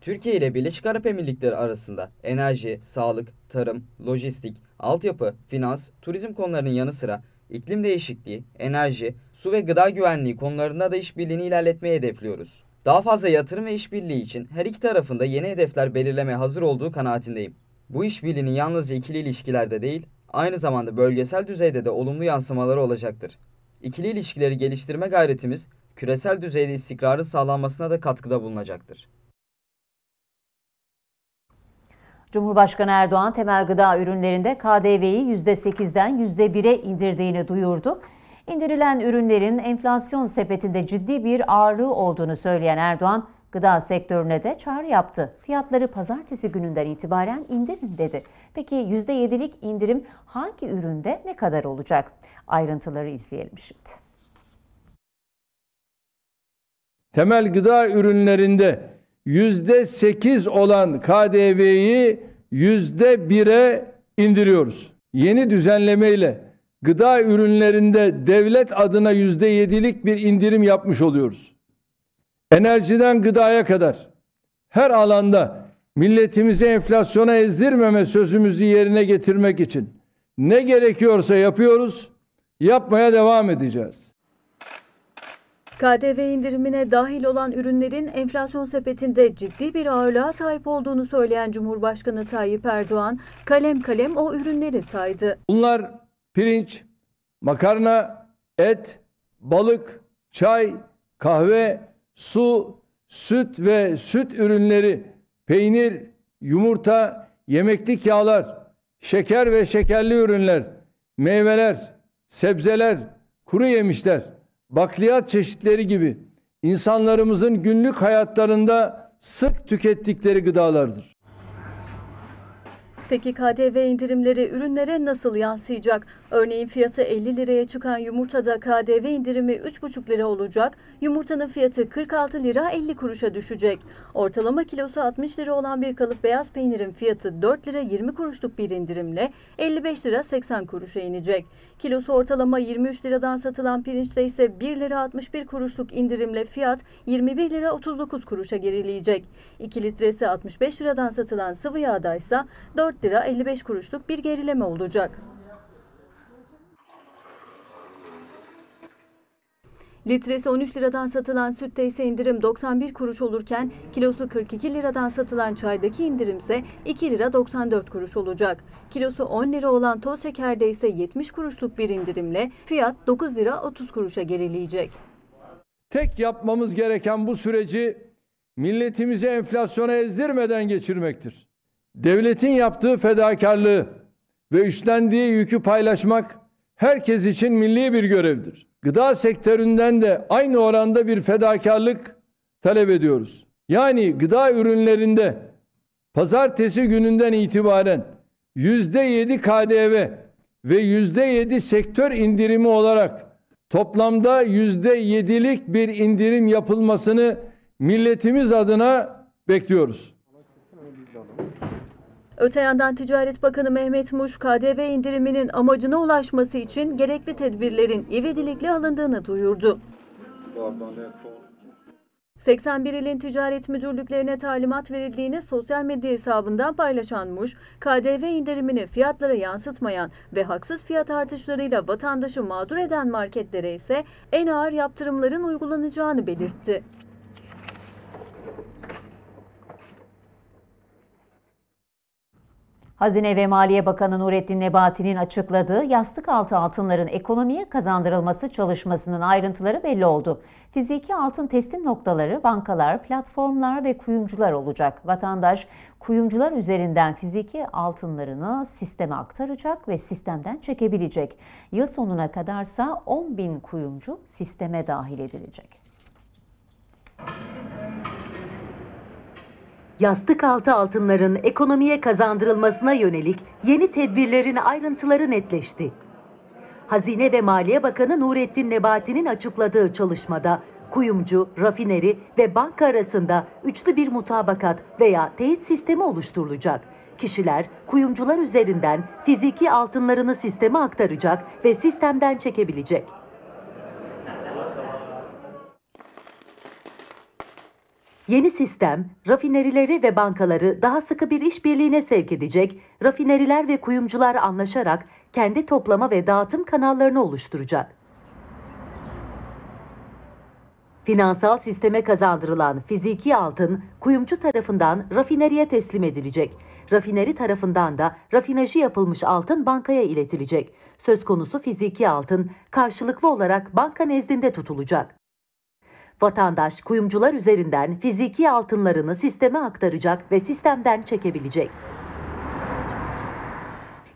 Türkiye ile Birleşik Arap Emirlikleri arasında enerji, sağlık, tarım, lojistik, altyapı, finans, turizm konularının yanı sıra iklim değişikliği, enerji, su ve gıda güvenliği konularında da işbirliğini ilerletmeyi hedefliyoruz. Daha fazla yatırım ve işbirliği için her iki tarafında yeni hedefler belirlemeye hazır olduğu kanaatindeyim. Bu işbirliğinin yalnızca ikili ilişkilerde değil, aynı zamanda bölgesel düzeyde de olumlu yansımaları olacaktır. İkili ilişkileri geliştirme gayretimiz, küresel düzeyde istikrarın sağlanmasına da katkıda bulunacaktır. Cumhurbaşkanı Erdoğan temel gıda ürünlerinde KDV'yi %8'den %1'e indirdiğini duyurdu. İndirilen ürünlerin enflasyon sepetinde ciddi bir ağırlığı olduğunu söyleyen Erdoğan, gıda sektörüne de çağrı yaptı. Fiyatları pazartesi gününden itibaren indirin dedi. Peki %7'lik indirim hangi üründe ne kadar olacak? Ayrıntıları izleyelim şimdi. Temel gıda ürünlerinde yüzde sekiz olan KDV'yi yüzde bire indiriyoruz. Yeni düzenlemeyle gıda ürünlerinde devlet adına yüzde yedilik bir indirim yapmış oluyoruz. Enerjiden gıdaya kadar her alanda milletimizi enflasyona ezdirmeme sözümüzü yerine getirmek için ne gerekiyorsa yapıyoruz, yapmaya devam edeceğiz. KDV indirimine dahil olan ürünlerin enflasyon sepetinde ciddi bir ağırlığa sahip olduğunu söyleyen Cumhurbaşkanı Tayyip Erdoğan kalem kalem o ürünleri saydı. Bunlar pirinç, makarna, et, balık, çay, kahve, su, süt ve süt ürünleri, peynir, yumurta, yemeklik yağlar, şeker ve şekerli ürünler, meyveler, sebzeler, kuru yemişler, bakliyat çeşitleri gibi insanlarımızın günlük hayatlarında sık tükettikleri gıdalardır. Peki KDV indirimleri ürünlere nasıl yansıyacak? Örneğin fiyatı 50 liraya çıkan yumurtada KDV indirimi 3,5 lira olacak. Yumurtanın fiyatı 46 lira 50 kuruşa düşecek. Ortalama kilosu 60 lira olan bir kalıp beyaz peynirin fiyatı 4 lira 20 kuruşluk bir indirimle 55 lira 80 kuruşa inecek. Kilosu ortalama 23 liradan satılan pirinçte ise 1 lira 61 kuruşluk indirimle fiyat 21 lira 39 kuruşa gerileyecek. 2 litresi 65 liradan satılan sıvı yağda ise 4 lira 55 kuruşluk bir gerileme olacak. Litresi 13 liradan satılan sütte ise indirim 91 kuruş olurken kilosu 42 liradan satılan çaydaki indirim ise 2 lira 94 kuruş olacak. Kilosu 10 lira olan toz şekerde ise 70 kuruşluk bir indirimle fiyat 9 lira 30 kuruşa gerileyecek. Tek yapmamız gereken bu süreci milletimizi enflasyona ezdirmeden geçirmektir. Devletin yaptığı fedakarlığı ve üstlendiği yükü paylaşmak herkes için milli bir görevdir. Gıda sektöründen de aynı oranda bir fedakarlık talep ediyoruz. Yani gıda ürünlerinde pazartesi gününden itibaren yüzde yedi KDV ve yüzde yedi sektör indirimi olarak toplamda yüzde yedilik bir indirim yapılmasını milletimiz adına bekliyoruz. Öte yandan Ticaret Bakanı Mehmet Muş, KDV indiriminin amacına ulaşması için gerekli tedbirlerin ivedilikle alındığını duyurdu. 81 ilin ticaret müdürlüklerine talimat verildiğini sosyal medya hesabından paylaşan Muş, KDV indirimini fiyatlara yansıtmayan ve haksız fiyat artışlarıyla vatandaşı mağdur eden marketlere ise en ağır yaptırımların uygulanacağını belirtti. Hazine ve Maliye Bakanı Nurettin Nebati'nin açıkladığı yastık altı altınların ekonomiye kazandırılması çalışmasının ayrıntıları belli oldu. Fiziki altın teslim noktaları bankalar, platformlar ve kuyumcular olacak. Vatandaş kuyumcular üzerinden fiziki altınlarını sisteme aktaracak ve sistemden çekebilecek. Yıl sonuna kadarsa 10 bin kuyumcu sisteme dahil edilecek. Yastık altı altınların ekonomiye kazandırılmasına yönelik yeni tedbirlerin ayrıntıları netleşti. Hazine ve Maliye Bakanı Nurettin Nebati'nin açıkladığı çalışmada kuyumcu, rafineri ve banka arasında üçlü bir mutabakat veya teyit sistemi oluşturulacak. Kişiler kuyumcular üzerinden fiziki altınlarını sisteme aktaracak ve sistemden çekebilecek. Yeni sistem, rafinerileri ve bankaları daha sıkı bir işbirliğine sevk edecek, rafineriler ve kuyumcular anlaşarak kendi toplama ve dağıtım kanallarını oluşturacak. Finansal sisteme kazandırılan fiziki altın kuyumcu tarafından rafineriye teslim edilecek. Rafineri tarafından da rafinajı yapılmış altın bankaya iletilecek. Söz konusu fiziki altın karşılıklı olarak banka nezdinde tutulacak. Vatandaş kuyumcular üzerinden fiziki altınlarını sisteme aktaracak ve sistemden çekebilecek.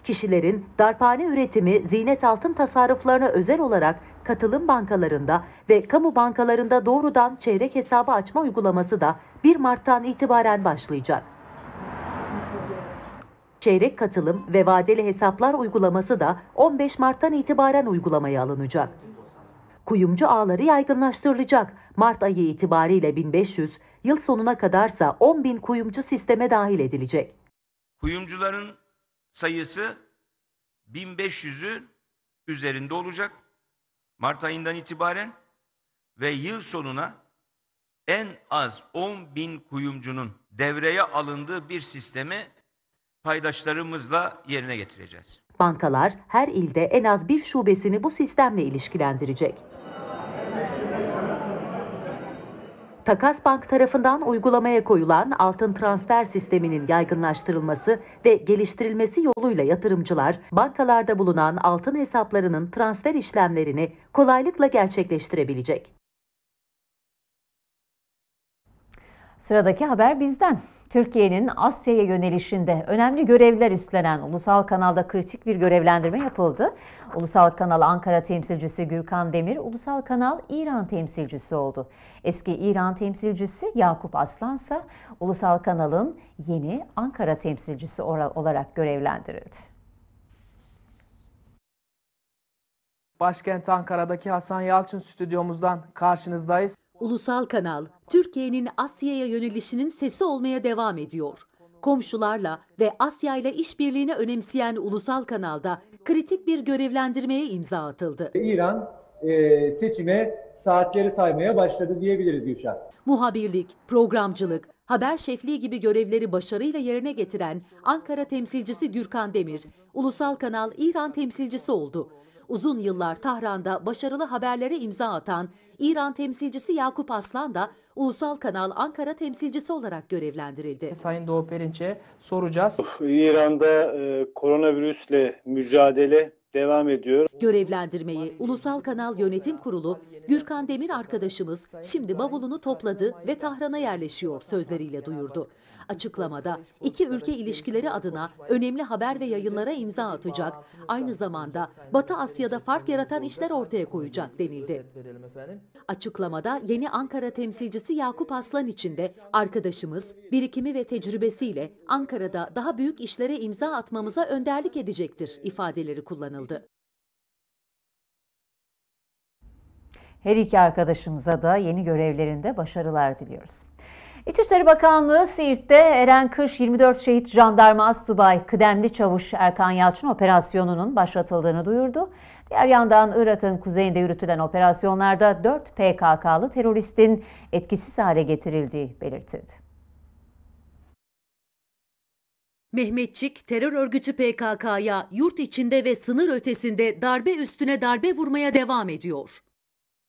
Kişilerin darphane üretimi ziynet altın tasarruflarına özel olarak katılım bankalarında ve kamu bankalarında doğrudan çeyrek hesabı açma uygulaması da 1 Mart'tan itibaren başlayacak. Çeyrek katılım ve vadeli hesaplar uygulaması da 15 Mart'tan itibaren uygulamaya alınacak. Kuyumcu ağları yaygınlaştırılacak. Mart ayı itibariyle 1500, yıl sonuna kadarsa 10.000 kuyumcu sisteme dahil edilecek. Kuyumcuların sayısı 1500'ün üzerinde olacak. Mart ayından itibaren ve yıl sonuna en az 10 bin kuyumcunun devreye alındığı bir sistemi paydaşlarımızla yerine getireceğiz. Bankalar her ilde en az bir şubesini bu sistemle ilişkilendirecek. Takas Bank tarafından uygulamaya koyulan altın transfer sisteminin yaygınlaştırılması ve geliştirilmesi yoluyla yatırımcılar bankalarda bulunan altın hesaplarının transfer işlemlerini kolaylıkla gerçekleştirebilecek. Sıradaki haber bizden. Türkiye'nin Asya'ya yönelişinde önemli görevler üstlenen ulusal kanalda kritik bir görevlendirme yapıldı. Ulusal Kanal Ankara temsilcisi Gürkan Demir, Ulusal Kanal İran temsilcisi oldu. Eski İran temsilcisi Yakup Aslan ise Ulusal Kanal'ın yeni Ankara temsilcisi olarak görevlendirildi. Başkent Ankara'daki Hasan Yalçın stüdyomuzdan karşınızdayız. Ulusal Kanal, Türkiye'nin Asya'ya yönelişinin sesi olmaya devam ediyor. Komşularla ve Asya ile işbirliğini önemseyen Ulusal Kanal'da kritik bir görevlendirmeye imza atıldı. İran e, seçime saatleri saymaya başladı diyebiliriz Gülşah. Muhabirlik, programcılık, haber şefliği gibi görevleri başarıyla yerine getiren Ankara temsilcisi Gürkan Demir, Ulusal Kanal İran temsilcisi oldu uzun yıllar Tahran'da başarılı haberlere imza atan İran temsilcisi Yakup Aslan da Ulusal Kanal Ankara temsilcisi olarak görevlendirildi. Sayın Doğu Perinç'e soracağız. İran'da e, koronavirüsle mücadele devam ediyor. Görevlendirmeyi Ulusal Kanal Yönetim Kurulu Gürkan Demir arkadaşımız şimdi bavulunu topladı ve Tahran'a yerleşiyor sözleriyle duyurdu. Açıklamada iki ülke ilişkileri adına önemli haber ve yayınlara imza atacak, aynı zamanda Batı Asya'da fark yaratan işler ortaya koyacak denildi. Açıklamada yeni Ankara temsilcisi Yakup Aslan için de arkadaşımız birikimi ve tecrübesiyle Ankara'da daha büyük işlere imza atmamıza önderlik edecektir ifadeleri kullanıldı. Her iki arkadaşımıza da yeni görevlerinde başarılar diliyoruz. İçişleri Bakanlığı Siirt'te Eren Kış 24 şehit jandarma Astubay kıdemli çavuş Erkan Yalçın operasyonunun başlatıldığını duyurdu. Diğer yandan Irak'ın kuzeyinde yürütülen operasyonlarda 4 PKK'lı teröristin etkisiz hale getirildiği belirtildi. Mehmetçik terör örgütü PKK'ya yurt içinde ve sınır ötesinde darbe üstüne darbe vurmaya devam ediyor.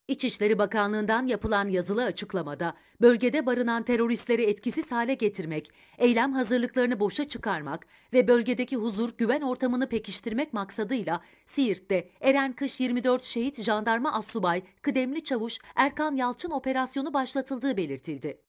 İçişleri Bakanlığı'ndan yapılan yazılı açıklamada bölgede barınan teröristleri etkisiz hale getirmek, eylem hazırlıklarını boşa çıkarmak ve bölgedeki huzur güven ortamını pekiştirmek maksadıyla Siirt'te Eren Kış 24 şehit jandarma assubay kıdemli çavuş Erkan Yalçın operasyonu başlatıldığı belirtildi.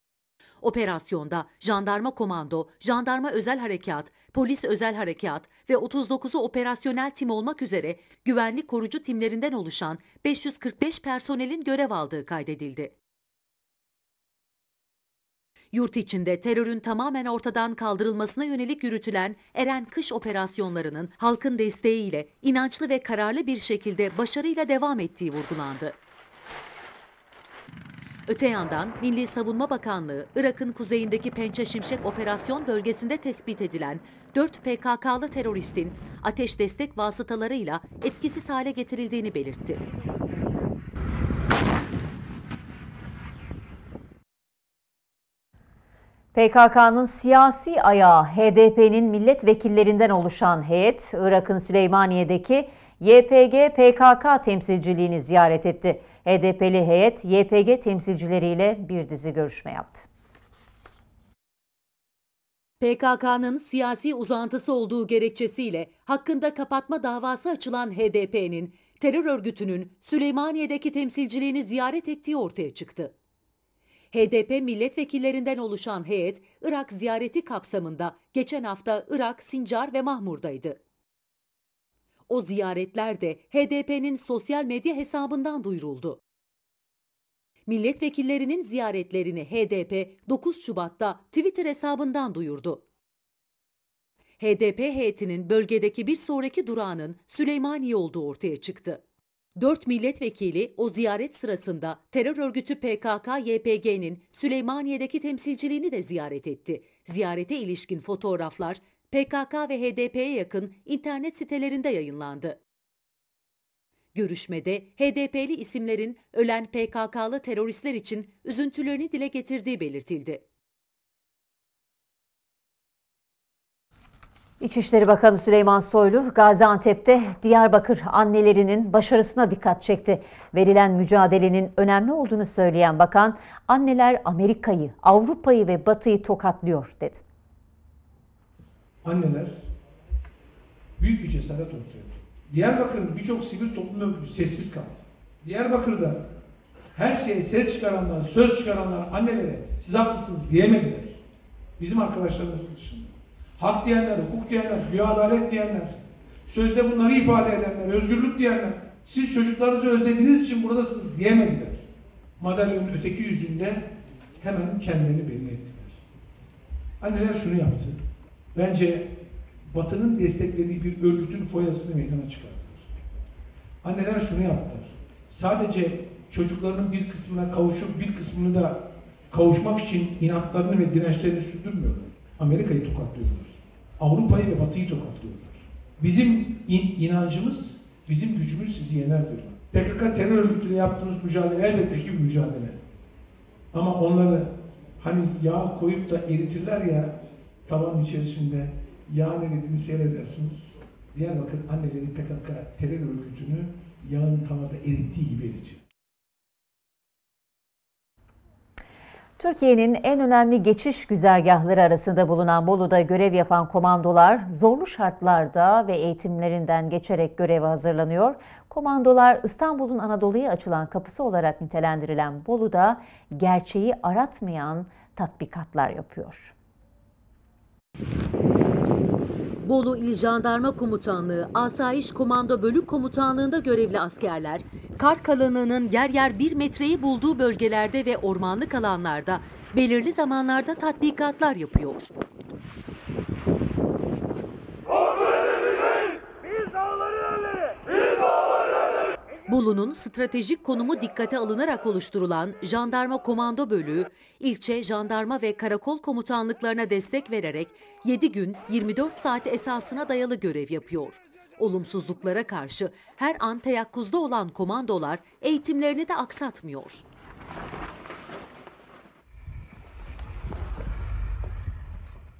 Operasyonda jandarma komando, jandarma özel harekat, polis özel harekat ve 39'u operasyonel tim olmak üzere güvenlik korucu timlerinden oluşan 545 personelin görev aldığı kaydedildi. Yurt içinde terörün tamamen ortadan kaldırılmasına yönelik yürütülen Eren Kış operasyonlarının halkın desteğiyle inançlı ve kararlı bir şekilde başarıyla devam ettiği vurgulandı. Öte yandan Milli Savunma Bakanlığı, Irak'ın kuzeyindeki Pençe Şimşek operasyon bölgesinde tespit edilen 4 PKK'lı teröristin ateş destek vasıtalarıyla etkisiz hale getirildiğini belirtti. PKK'nın siyasi ayağı HDP'nin milletvekillerinden oluşan heyet, Irak'ın Süleymaniye'deki YPG PKK temsilciliğini ziyaret etti. HDP'li heyet YPG temsilcileriyle bir dizi görüşme yaptı. PKK'nın siyasi uzantısı olduğu gerekçesiyle hakkında kapatma davası açılan HDP'nin terör örgütünün Süleymaniye'deki temsilciliğini ziyaret ettiği ortaya çıktı. HDP milletvekillerinden oluşan heyet Irak ziyareti kapsamında geçen hafta Irak, Sincar ve Mahmur'daydı. O ziyaretler de HDP'nin sosyal medya hesabından duyuruldu. Milletvekillerinin ziyaretlerini HDP 9 Şubat'ta Twitter hesabından duyurdu. HDP heyetinin bölgedeki bir sonraki durağının Süleymaniye olduğu ortaya çıktı. Dört milletvekili o ziyaret sırasında terör örgütü PKK-YPG'nin Süleymaniye'deki temsilciliğini de ziyaret etti. Ziyarete ilişkin fotoğraflar PKK ve HDP'ye yakın internet sitelerinde yayınlandı. Görüşmede HDP'li isimlerin ölen PKK'lı teröristler için üzüntülerini dile getirdiği belirtildi. İçişleri Bakanı Süleyman Soylu, Gaziantep'te Diyarbakır annelerinin başarısına dikkat çekti. Verilen mücadelenin önemli olduğunu söyleyen bakan, anneler Amerika'yı, Avrupa'yı ve Batı'yı tokatlıyor dedi. Anneler büyük bir cesaret ortaya. Diyarbakır'ın birçok sivil toplum örgütü sessiz kaldı. Diyarbakır'da her şeye ses çıkaranlar, söz çıkaranlar annelere siz haklısınız diyemediler. Bizim arkadaşlarımızın dışında. Hak diyenler, hukuk diyenler, güya adalet diyenler, sözde bunları ifade edenler, özgürlük diyenler, siz çocuklarınızı özlediğiniz için buradasınız diyemediler. Madalyonun öteki yüzünde hemen kendilerini belli ettiler. Anneler şunu yaptı. Bence Batı'nın desteklediği bir örgütün foyasını meydana çıkardılar. Anneler şunu yaptılar. Sadece çocuklarının bir kısmına kavuşup bir kısmını da kavuşmak için inatlarını ve dirençlerini sürdürmüyorlar. Amerika'yı tokatlıyorlar. Avrupa'yı ve Batı'yı tokatlıyorlar. Bizim in, inancımız, bizim gücümüz sizi yener diyorlar. PKK terör örgütüyle yaptığımız mücadele elbette ki bir mücadele. Ama onları hani yağ koyup da eritirler ya tavanın içerisinde yağ dediğini seyredersiniz. Diyarbakır anneleri PKK terör örgütünü yağın tavada erittiği gibi eritiyor. Türkiye'nin en önemli geçiş güzergahları arasında bulunan Bolu'da görev yapan komandolar zorlu şartlarda ve eğitimlerinden geçerek göreve hazırlanıyor. Komandolar İstanbul'un Anadolu'ya açılan kapısı olarak nitelendirilen Bolu'da gerçeği aratmayan tatbikatlar yapıyor. Bolu İl Jandarma Komutanlığı, Asayiş Komando Bölük Komutanlığı'nda görevli askerler, kar kalınlığının yer yer bir metreyi bulduğu bölgelerde ve ormanlık alanlarda belirli zamanlarda tatbikatlar yapıyor. Bolu'nun stratejik konumu dikkate alınarak oluşturulan Jandarma Komando Bölüğü, ilçe, jandarma ve karakol komutanlıklarına destek vererek 7 gün 24 saat esasına dayalı görev yapıyor. Olumsuzluklara karşı her an teyakkuzda olan komandolar eğitimlerini de aksatmıyor.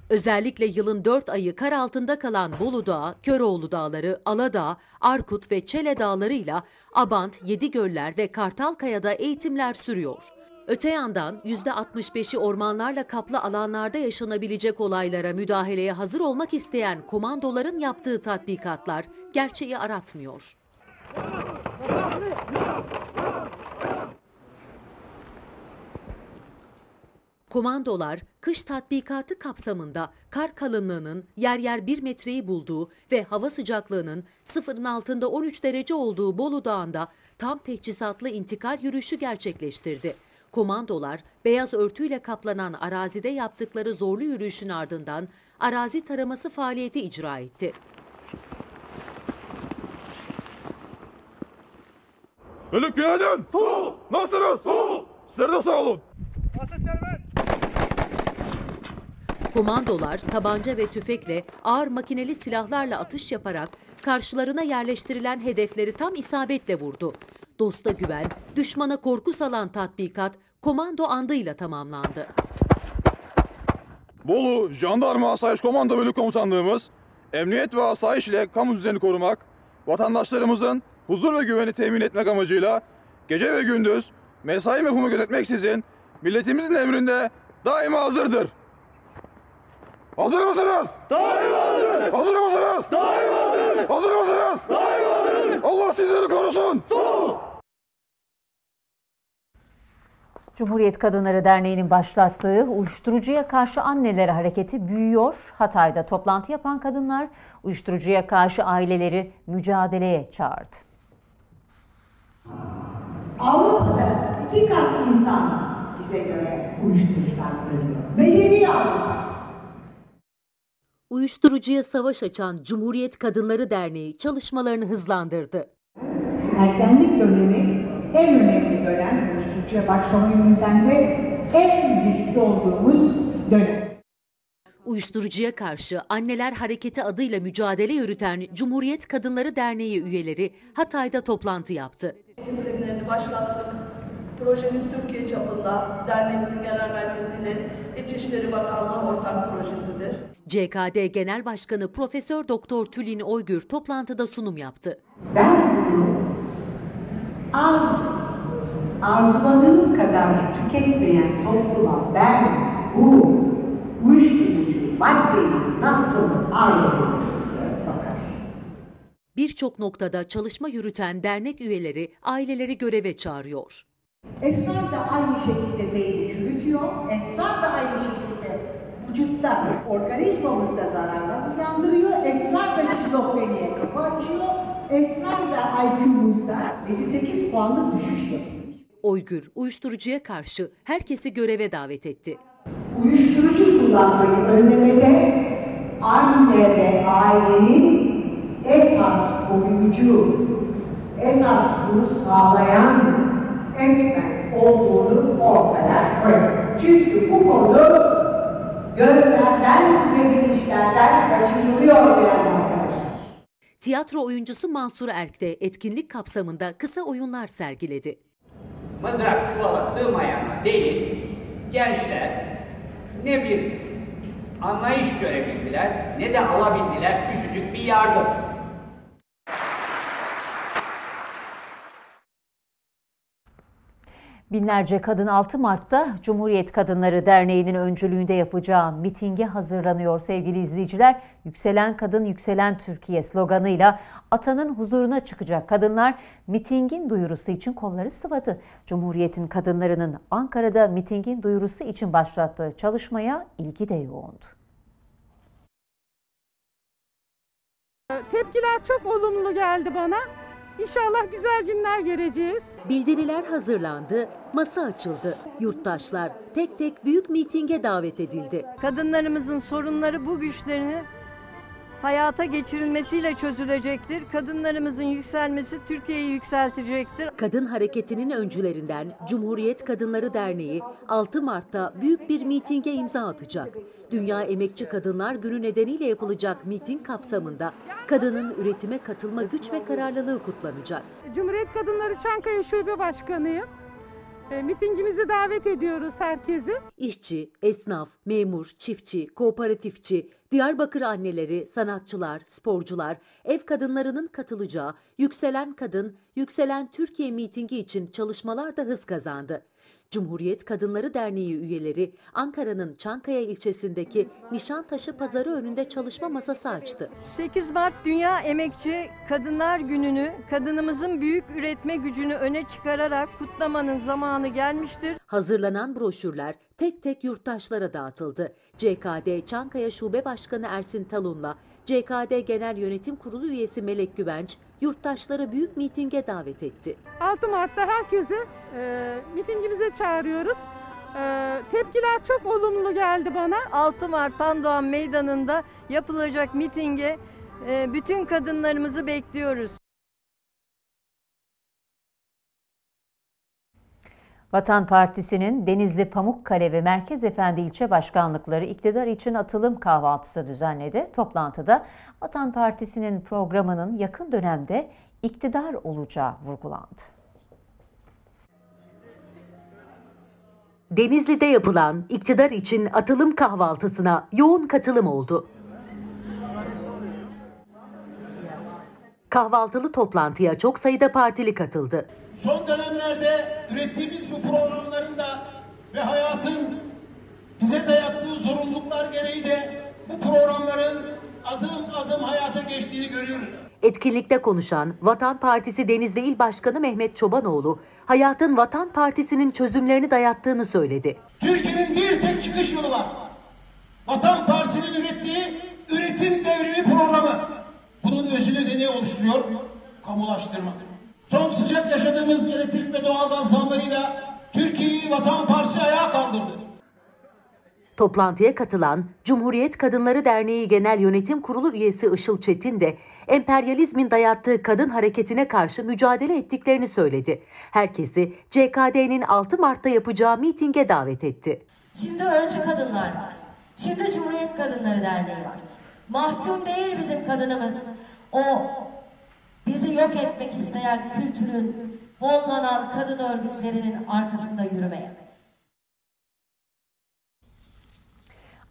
Özellikle yılın 4 ayı kar altında kalan Bolu Dağı, Köroğlu Dağları, Aladağ, Arkut ve Çele Dağları'yla Abant, Yedigöller ve Kartalkaya'da eğitimler sürüyor. Öte yandan %65'i ormanlarla kaplı alanlarda yaşanabilecek olaylara müdahaleye hazır olmak isteyen komandoların yaptığı tatbikatlar gerçeği aratmıyor. Komandolar kış tatbikatı kapsamında kar kalınlığının yer yer 1 metreyi bulduğu ve hava sıcaklığının sıfırın altında 13 derece olduğu Bolu Dağı'nda tam teçhizatlı intikal yürüyüşü gerçekleştirdi. Komandolar beyaz örtüyle kaplanan arazide yaptıkları zorlu yürüyüşün ardından arazi taraması faaliyeti icra etti. Bölük günaydın. Sol. Nasılsınız? Sol. Sizler de sağ olun. Komandolar tabanca ve tüfekle ağır makineli silahlarla atış yaparak karşılarına yerleştirilen hedefleri tam isabetle vurdu. Dosta güven, düşmana korku salan tatbikat komando andıyla tamamlandı. Bolu Jandarma Asayiş Komando Bölük Komutanlığımız, emniyet ve asayiş ile kamu düzeni korumak, vatandaşlarımızın huzur ve güveni temin etmek amacıyla gece ve gündüz mesai mefhumu gözetmeksizin milletimizin emrinde daima hazırdır. Hazır mısınız? Daima hazırız. Hazır mısınız? Daima hazırız. Hazır mısınız? Daima hazırız. Allah sizleri korusun. Cumhuriyet Kadınları Derneği'nin başlattığı uyuşturucuya karşı anneler hareketi büyüyor. Hatay'da toplantı yapan kadınlar uyuşturucuya karşı aileleri mücadeleye çağırdı. Avrupa'da iki kat insan bize göre uyuşturucudan ölüyor. Medeni Avrupa. Uyuşturucuya savaş açan Cumhuriyet Kadınları Derneği çalışmalarını hızlandırdı. Ergenlik dönemi en önemli dönem. Uyuşturucuya başlama yönünden de en riskli olduğumuz dönem. Uyuşturucuya karşı Anneler Hareketi adıyla mücadele yürüten Cumhuriyet Kadınları Derneği üyeleri Hatay'da toplantı yaptı. Eğitim seminerini başlattık. Projemiz Türkiye çapında derneğimizin genel merkeziyle İçişleri Bakanlığı ortak projesidir. CKD Genel Başkanı Profesör Doktor Tülin Oygür toplantıda sunum yaptı. Ben bunu az arzuladığım kadar tüketmeyen topluma ben bu uyuşturucu maddeyi nasıl arzu. Birçok noktada çalışma yürüten dernek üyeleri aileleri göreve çağırıyor. Esrar da aynı şekilde beyni çürütüyor. Esrar da aynı şekilde vücutta, organizmamızda zararlar uyandırıyor. Esrar da şizofreniye kapı açıyor. Esrar da IQ'muzda 7-8 puanlık düşüş yapıyor. Oygür uyuşturucuya karşı herkesi göreve davet etti. Uyuşturucu kullanmayı önlemede anne ve ailenin esas koruyucu, esas bunu sağlayan etmen olduğunu ortaya koyuyor. Çünkü bu konu gözlerden ve bilinçlerden kaçırılıyor yani arkadaşlar. Tiyatro oyuncusu Mansur Erk de etkinlik kapsamında kısa oyunlar sergiledi. mızrak çuvala sığmayan değil, gençler ne bir anlayış görebildiler ne de alabildiler küçücük bir yardım. Binlerce kadın 6 Mart'ta Cumhuriyet Kadınları Derneği'nin öncülüğünde yapacağı mitinge hazırlanıyor sevgili izleyiciler. Yükselen Kadın Yükselen Türkiye sloganıyla atanın huzuruna çıkacak kadınlar mitingin duyurusu için kolları sıvadı. Cumhuriyet'in kadınlarının Ankara'da mitingin duyurusu için başlattığı çalışmaya ilgi de yoğundu. Tepkiler çok olumlu geldi bana. İnşallah güzel günler göreceğiz. Bildiriler hazırlandı, masa açıldı. Yurttaşlar tek tek büyük mitinge davet edildi. Kadınlarımızın sorunları bu güçlerini hayata geçirilmesiyle çözülecektir. Kadınlarımızın yükselmesi Türkiye'yi yükseltecektir. Kadın hareketinin öncülerinden Cumhuriyet Kadınları Derneği 6 Mart'ta büyük bir mitinge imza atacak. Dünya Emekçi Kadınlar Günü nedeniyle yapılacak miting kapsamında kadının üretime katılma güç ve kararlılığı kutlanacak. Cumhuriyet Kadınları Çankaya Şube Başkanıyım. E, mitingimize davet ediyoruz herkesi. İşçi, esnaf, memur, çiftçi, kooperatifçi, Diyarbakır anneleri, sanatçılar, sporcular, ev kadınlarının katılacağı Yükselen Kadın, Yükselen Türkiye mitingi için çalışmalar da hız kazandı. Cumhuriyet Kadınları Derneği üyeleri Ankara'nın Çankaya ilçesindeki Nişantaşı Pazarı önünde çalışma masası açtı. 8 Mart Dünya Emekçi Kadınlar Günü'nü kadınımızın büyük üretme gücünü öne çıkararak kutlamanın zamanı gelmiştir. Hazırlanan broşürler tek tek yurttaşlara dağıtıldı. CKD Çankaya Şube Başkanı Ersin Talun'la CKD Genel Yönetim Kurulu üyesi Melek Güvenç yurttaşları büyük mitinge davet etti. 6 Mart'ta herkesi e, mitingimize çağırıyoruz. E, tepkiler çok olumlu geldi bana. 6 Mart Tandoğan Meydanı'nda yapılacak mitinge e, bütün kadınlarımızı bekliyoruz. Vatan Partisi'nin Denizli Pamukkale ve Merkez Efendi ilçe başkanlıkları iktidar için atılım kahvaltısı düzenledi. Toplantıda Vatan Partisi'nin programının yakın dönemde iktidar olacağı vurgulandı. Denizli'de yapılan iktidar için atılım kahvaltısına yoğun katılım oldu. Kahvaltılı toplantıya çok sayıda partili katıldı. Son dönemlerde ürettiğimiz bu programların da ve hayatın bize dayattığı zorunluluklar gereği de bu programların adım adım hayata geçtiğini görüyoruz. Etkinlikte konuşan Vatan Partisi Denizli İl Başkanı Mehmet Çobanoğlu, hayatın Vatan Partisi'nin çözümlerini dayattığını söyledi. Türkiye'nin bir tek çıkış yolu var. Vatan Partisi'nin ürettiği üretim devrimi programı. Bunun özünü de ne oluşturuyor? Kamulaştırma. Son sıcak yaşadığımız elektrik ve doğalgaz zamlarıyla Türkiye'yi Vatan Partisi ayağa kaldırdı. Toplantıya katılan Cumhuriyet Kadınları Derneği Genel Yönetim Kurulu üyesi Işıl Çetin de emperyalizmin dayattığı kadın hareketine karşı mücadele ettiklerini söyledi. Herkesi CKD'nin 6 Mart'ta yapacağı mitinge davet etti. Şimdi Öncü Kadınlar var. Şimdi Cumhuriyet Kadınları Derneği var. Mahkum değil bizim kadınımız. O bizi yok etmek isteyen kültürün, bollanan kadın örgütlerinin arkasında yürümeye.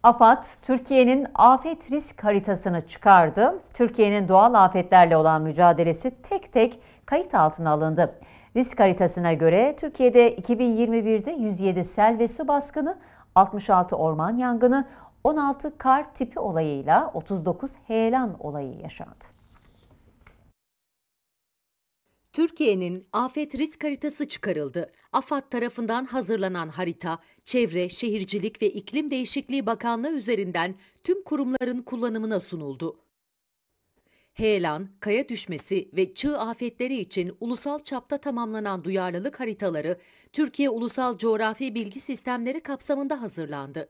AFAD, Türkiye'nin afet risk haritasını çıkardı. Türkiye'nin doğal afetlerle olan mücadelesi tek tek kayıt altına alındı. Risk haritasına göre Türkiye'de 2021'de 107 sel ve su baskını, 66 orman yangını, 16 kar tipi olayıyla 39 heyelan olayı yaşandı. Türkiye'nin afet risk haritası çıkarıldı. AFAD tarafından hazırlanan harita, Çevre, Şehircilik ve İklim Değişikliği Bakanlığı üzerinden tüm kurumların kullanımına sunuldu. Heyelan, kaya düşmesi ve çığ afetleri için ulusal çapta tamamlanan duyarlılık haritaları Türkiye Ulusal Coğrafi Bilgi Sistemleri kapsamında hazırlandı.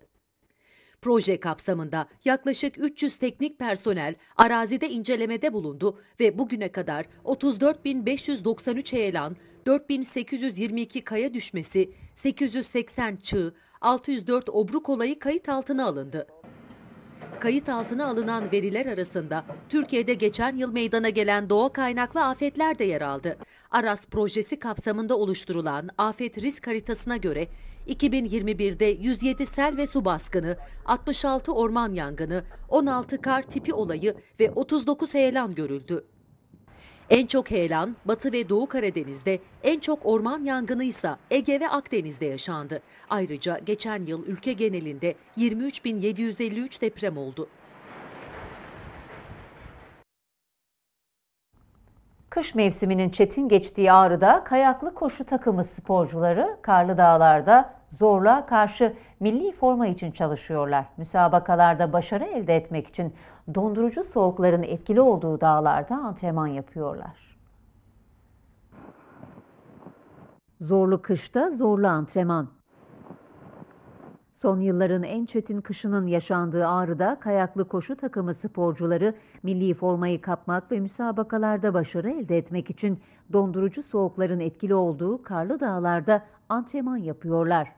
Proje kapsamında yaklaşık 300 teknik personel arazide incelemede bulundu ve bugüne kadar 34.593 heyelan, 4.822 kaya düşmesi, 880 çığ, 604 obruk olayı kayıt altına alındı. Kayıt altına alınan veriler arasında Türkiye'de geçen yıl meydana gelen doğa kaynaklı afetler de yer aldı. Aras projesi kapsamında oluşturulan afet risk haritasına göre 2021'de 107 sel ve su baskını, 66 orman yangını, 16 kar tipi olayı ve 39 heyelan görüldü. En çok heyelan Batı ve Doğu Karadeniz'de, en çok orman yangını ise Ege ve Akdeniz'de yaşandı. Ayrıca geçen yıl ülke genelinde 23.753 deprem oldu. Kış mevsiminin çetin geçtiği Ağrı'da kayaklı koşu takımı sporcuları karlı dağlarda zorluğa karşı milli forma için çalışıyorlar. Müsabakalarda başarı elde etmek için dondurucu soğukların etkili olduğu dağlarda antrenman yapıyorlar. Zorlu kışta zorlu antrenman. Son yılların en çetin kışının yaşandığı Ağrı'da kayaklı koşu takımı sporcuları milli formayı kapmak ve müsabakalarda başarı elde etmek için dondurucu soğukların etkili olduğu karlı dağlarda antrenman yapıyorlar.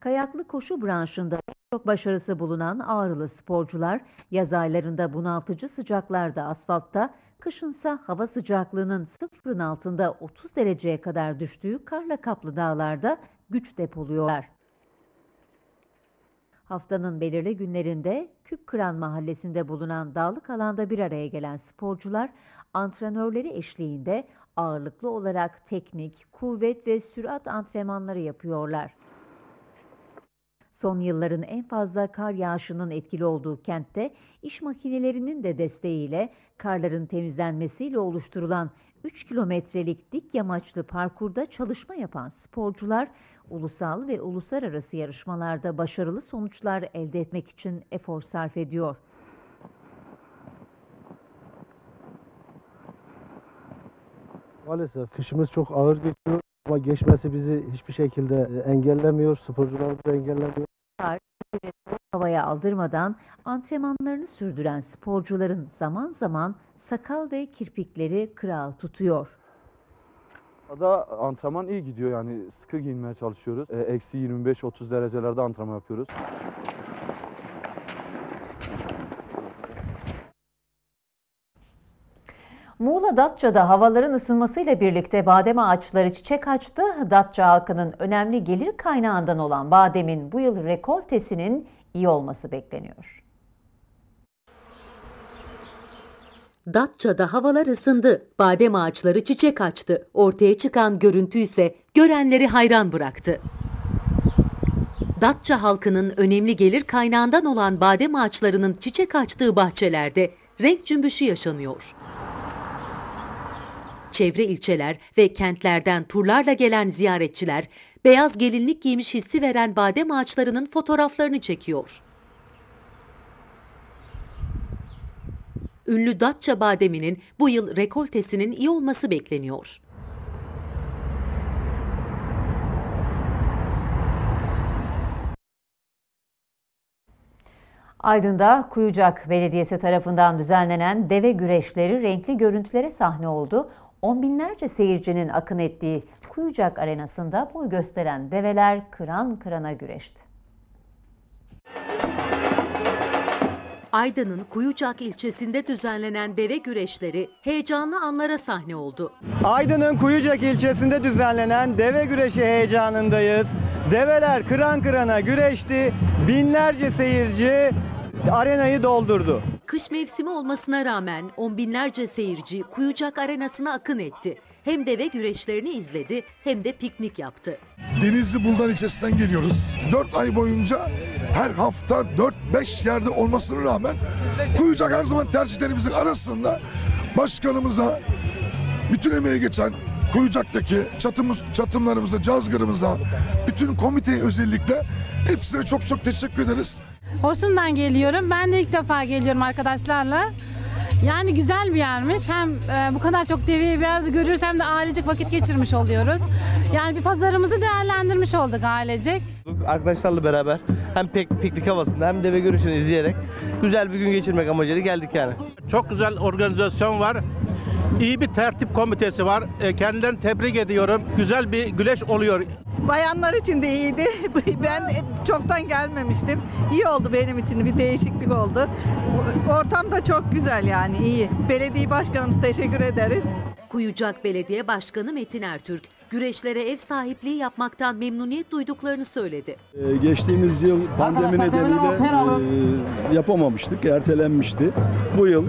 Kayaklı koşu branşında çok başarısı bulunan Ağrılı sporcular yaz aylarında bunaltıcı sıcaklarda asfaltta, kışınsa hava sıcaklığının sıfırın altında 30 dereceye kadar düştüğü karla kaplı dağlarda güç depoluyorlar. Haftanın belirli günlerinde Küpkıran mahallesinde bulunan dağlık alanda bir araya gelen sporcular antrenörleri eşliğinde ağırlıklı olarak teknik, kuvvet ve sürat antrenmanları yapıyorlar. Son yılların en fazla kar yağışının etkili olduğu kentte iş makinelerinin de desteğiyle karların temizlenmesiyle oluşturulan 3 kilometrelik dik yamaçlı parkurda çalışma yapan sporcular ulusal ve uluslararası yarışmalarda başarılı sonuçlar elde etmek için efor sarf ediyor. Maalesef kışımız çok ağır geçiyor ama geçmesi bizi hiçbir şekilde e, engellemiyor, sporcularımızı da engellemiyor. Havaya aldırmadan antrenmanlarını sürdüren sporcuların zaman zaman sakal ve kirpikleri kırağı tutuyor. Ada antrenman iyi gidiyor yani sıkı giyinmeye çalışıyoruz. E, Eksi 25-30 derecelerde antrenman yapıyoruz. Datça'da havaların ısınmasıyla birlikte badem ağaçları çiçek açtı. Datça halkının önemli gelir kaynağından olan bademin bu yıl rekoltesinin iyi olması bekleniyor. Datça'da havalar ısındı. Badem ağaçları çiçek açtı. Ortaya çıkan görüntü ise görenleri hayran bıraktı. Datça halkının önemli gelir kaynağından olan badem ağaçlarının çiçek açtığı bahçelerde renk cümbüşü yaşanıyor. Çevre ilçeler ve kentlerden turlarla gelen ziyaretçiler beyaz gelinlik giymiş hissi veren badem ağaçlarının fotoğraflarını çekiyor. Ünlü Datça bademinin bu yıl rekoltesinin iyi olması bekleniyor. Aydın'da Kuyucak Belediyesi tarafından düzenlenen deve güreşleri renkli görüntülere sahne oldu. On binlerce seyircinin akın ettiği Kuyucak Arenası'nda boy gösteren develer kıran kırana güreşti. Aydın'ın Kuyucak ilçesinde düzenlenen deve güreşleri heyecanlı anlara sahne oldu. Aydın'ın Kuyucak ilçesinde düzenlenen deve güreşi heyecanındayız. Develer kıran kırana güreşti. Binlerce seyirci arenayı doldurdu. Kış mevsimi olmasına rağmen on binlerce seyirci Kuyucak Arenası'na akın etti. Hem deve güreşlerini izledi hem de piknik yaptı. Denizli Buldan ilçesinden geliyoruz. 4 ay boyunca her hafta 4-5 yerde olmasına rağmen Kuyucak her zaman tercihlerimizin arasında başkanımıza bütün emeği geçen Kuyucak'taki çatımız, çatımlarımıza, cazgırımıza, bütün komiteye özellikle hepsine çok çok teşekkür ederiz. Horsun'dan geliyorum. Ben de ilk defa geliyorum arkadaşlarla. Yani güzel bir yermiş. Hem e, bu kadar çok deveyi bir yerde görüyoruz hem de ailecek vakit geçirmiş oluyoruz. Yani bir pazarımızı değerlendirmiş olduk ailecek. Arkadaşlarla beraber hem pek piknik havasında hem de ve görüşünü izleyerek güzel bir gün geçirmek amacıyla geldik yani. Çok güzel organizasyon var. İyi bir tertip komitesi var. E, Kendilerini tebrik ediyorum. Güzel bir güleş oluyor. Bayanlar için de iyiydi. [laughs] Ben çoktan gelmemiştim. İyi oldu benim için bir değişiklik oldu. Ortam da çok güzel yani iyi. Belediye başkanımız teşekkür ederiz. Kuyucak Belediye Başkanı Metin Ertürk, güreşlere ev sahipliği yapmaktan memnuniyet duyduklarını söyledi. Ee, geçtiğimiz yıl pandemi nedeniyle e, yapamamıştık, ertelenmişti. Bu yıl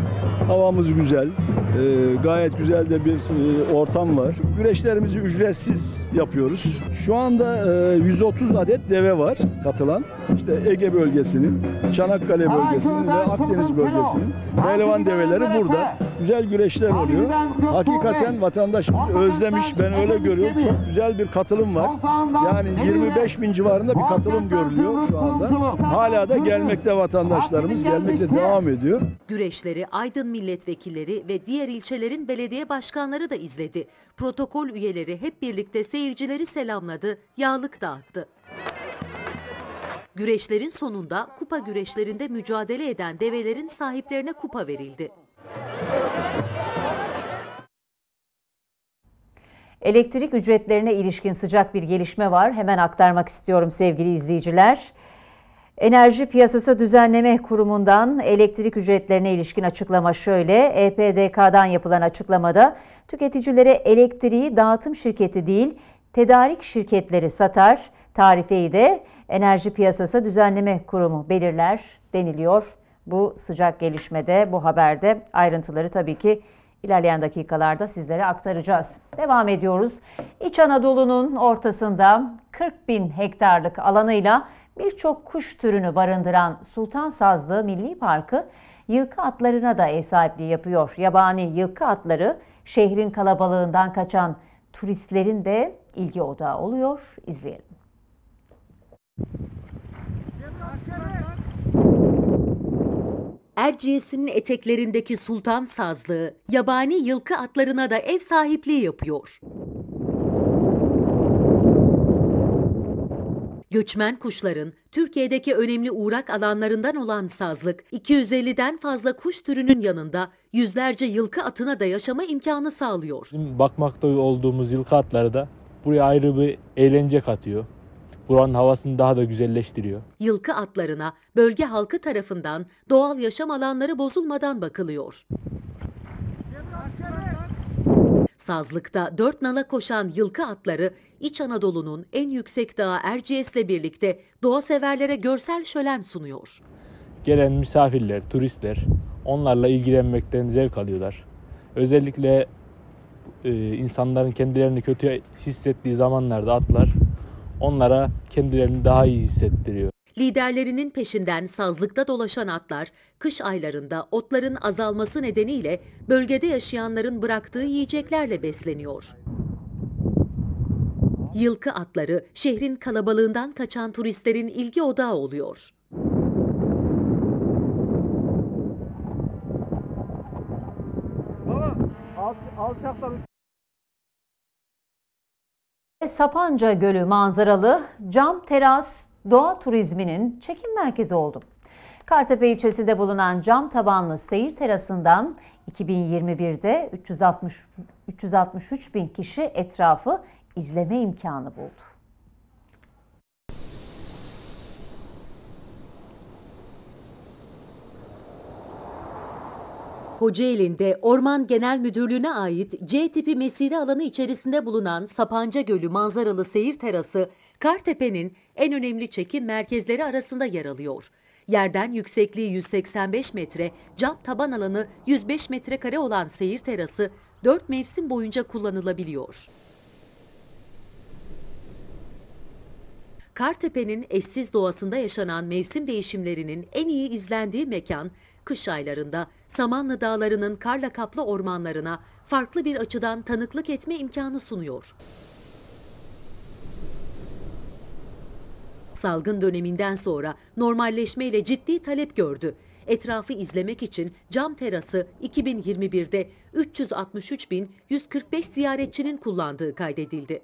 havamız güzel, e, gayet güzel de bir e, ortam var. Güreşlerimizi ücretsiz yapıyoruz. Şu anda e, 130 adet deve var katılan. İşte Ege bölgesinin, Çanakkale bölgesinin ve Akdeniz bölgesinin pehlivan develeri burada. Güzel güreşler oluyor. Hakikaten vatandaşımız özlemiş, ben öyle görüyorum. Çok güzel bir katılım var. Yani 25 bin civarında bir katılım görülüyor şu anda. Hala da gelmekte vatandaşlarımız, gelmekte devam ediyor. Güreşleri Aydın milletvekilleri ve diğer ilçelerin belediye başkanları da izledi. Protokol üyeleri hep birlikte seyircileri selamladı, yağlık dağıttı. Güreşlerin sonunda kupa güreşlerinde mücadele eden develerin sahiplerine kupa verildi. Elektrik ücretlerine ilişkin sıcak bir gelişme var. Hemen aktarmak istiyorum sevgili izleyiciler. Enerji Piyasası Düzenleme Kurumu'ndan elektrik ücretlerine ilişkin açıklama şöyle. EPDK'dan yapılan açıklamada tüketicilere elektriği dağıtım şirketi değil, tedarik şirketleri satar. Tarifeyi de Enerji Piyasası Düzenleme Kurumu belirler deniliyor. Bu sıcak gelişmede, bu haberde ayrıntıları tabii ki ilerleyen dakikalarda sizlere aktaracağız. Devam ediyoruz. İç Anadolu'nun ortasında 40 bin hektarlık alanıyla birçok kuş türünü barındıran Sultan Sazlı Milli Parkı yılkı atlarına da ev sahipliği yapıyor. Yabani yılkı atları şehrin kalabalığından kaçan turistlerin de ilgi odağı oluyor. İzleyelim. Erciyes'in eteklerindeki sultan sazlığı yabani yılkı atlarına da ev sahipliği yapıyor. Göçmen kuşların Türkiye'deki önemli uğrak alanlarından olan sazlık, 250'den fazla kuş türünün yanında yüzlerce yılkı atına da yaşama imkanı sağlıyor. Bizim bakmakta olduğumuz yılkı atları da buraya ayrı bir eğlence katıyor. Buranın havasını daha da güzelleştiriyor. Yılkı atlarına bölge halkı tarafından doğal yaşam alanları bozulmadan bakılıyor. Sazlıkta dört nala koşan yılkı atları İç Anadolu'nun en yüksek dağı Erciyes'le birlikte doğa severlere görsel şölen sunuyor. Gelen misafirler, turistler onlarla ilgilenmekten zevk alıyorlar. Özellikle e, insanların kendilerini kötü hissettiği zamanlarda atlar onlara kendilerini daha iyi hissettiriyor. Liderlerinin peşinden sazlıkta dolaşan atlar, kış aylarında otların azalması nedeniyle bölgede yaşayanların bıraktığı yiyeceklerle besleniyor. Yılkı atları şehrin kalabalığından kaçan turistlerin ilgi odağı oluyor. Sapanca Gölü manzaralı cam teras doğa turizminin çekim merkezi oldu. Kartepe ilçesinde bulunan cam tabanlı seyir terasından 2021'de 360 363 bin kişi etrafı izleme imkanı buldu. Kocaeli'nde Orman Genel Müdürlüğü'ne ait C tipi mesire alanı içerisinde bulunan Sapanca Gölü manzaralı seyir terası, Kartepe'nin en önemli çekim merkezleri arasında yer alıyor. Yerden yüksekliği 185 metre, cam taban alanı 105 metrekare olan seyir terası 4 mevsim boyunca kullanılabiliyor. Kartepe'nin eşsiz doğasında yaşanan mevsim değişimlerinin en iyi izlendiği mekan, kış aylarında Samanlı Dağları'nın karla kaplı ormanlarına farklı bir açıdan tanıklık etme imkanı sunuyor. Salgın döneminden sonra normalleşmeyle ciddi talep gördü. Etrafı izlemek için cam terası 2021'de 363.145 ziyaretçinin kullandığı kaydedildi.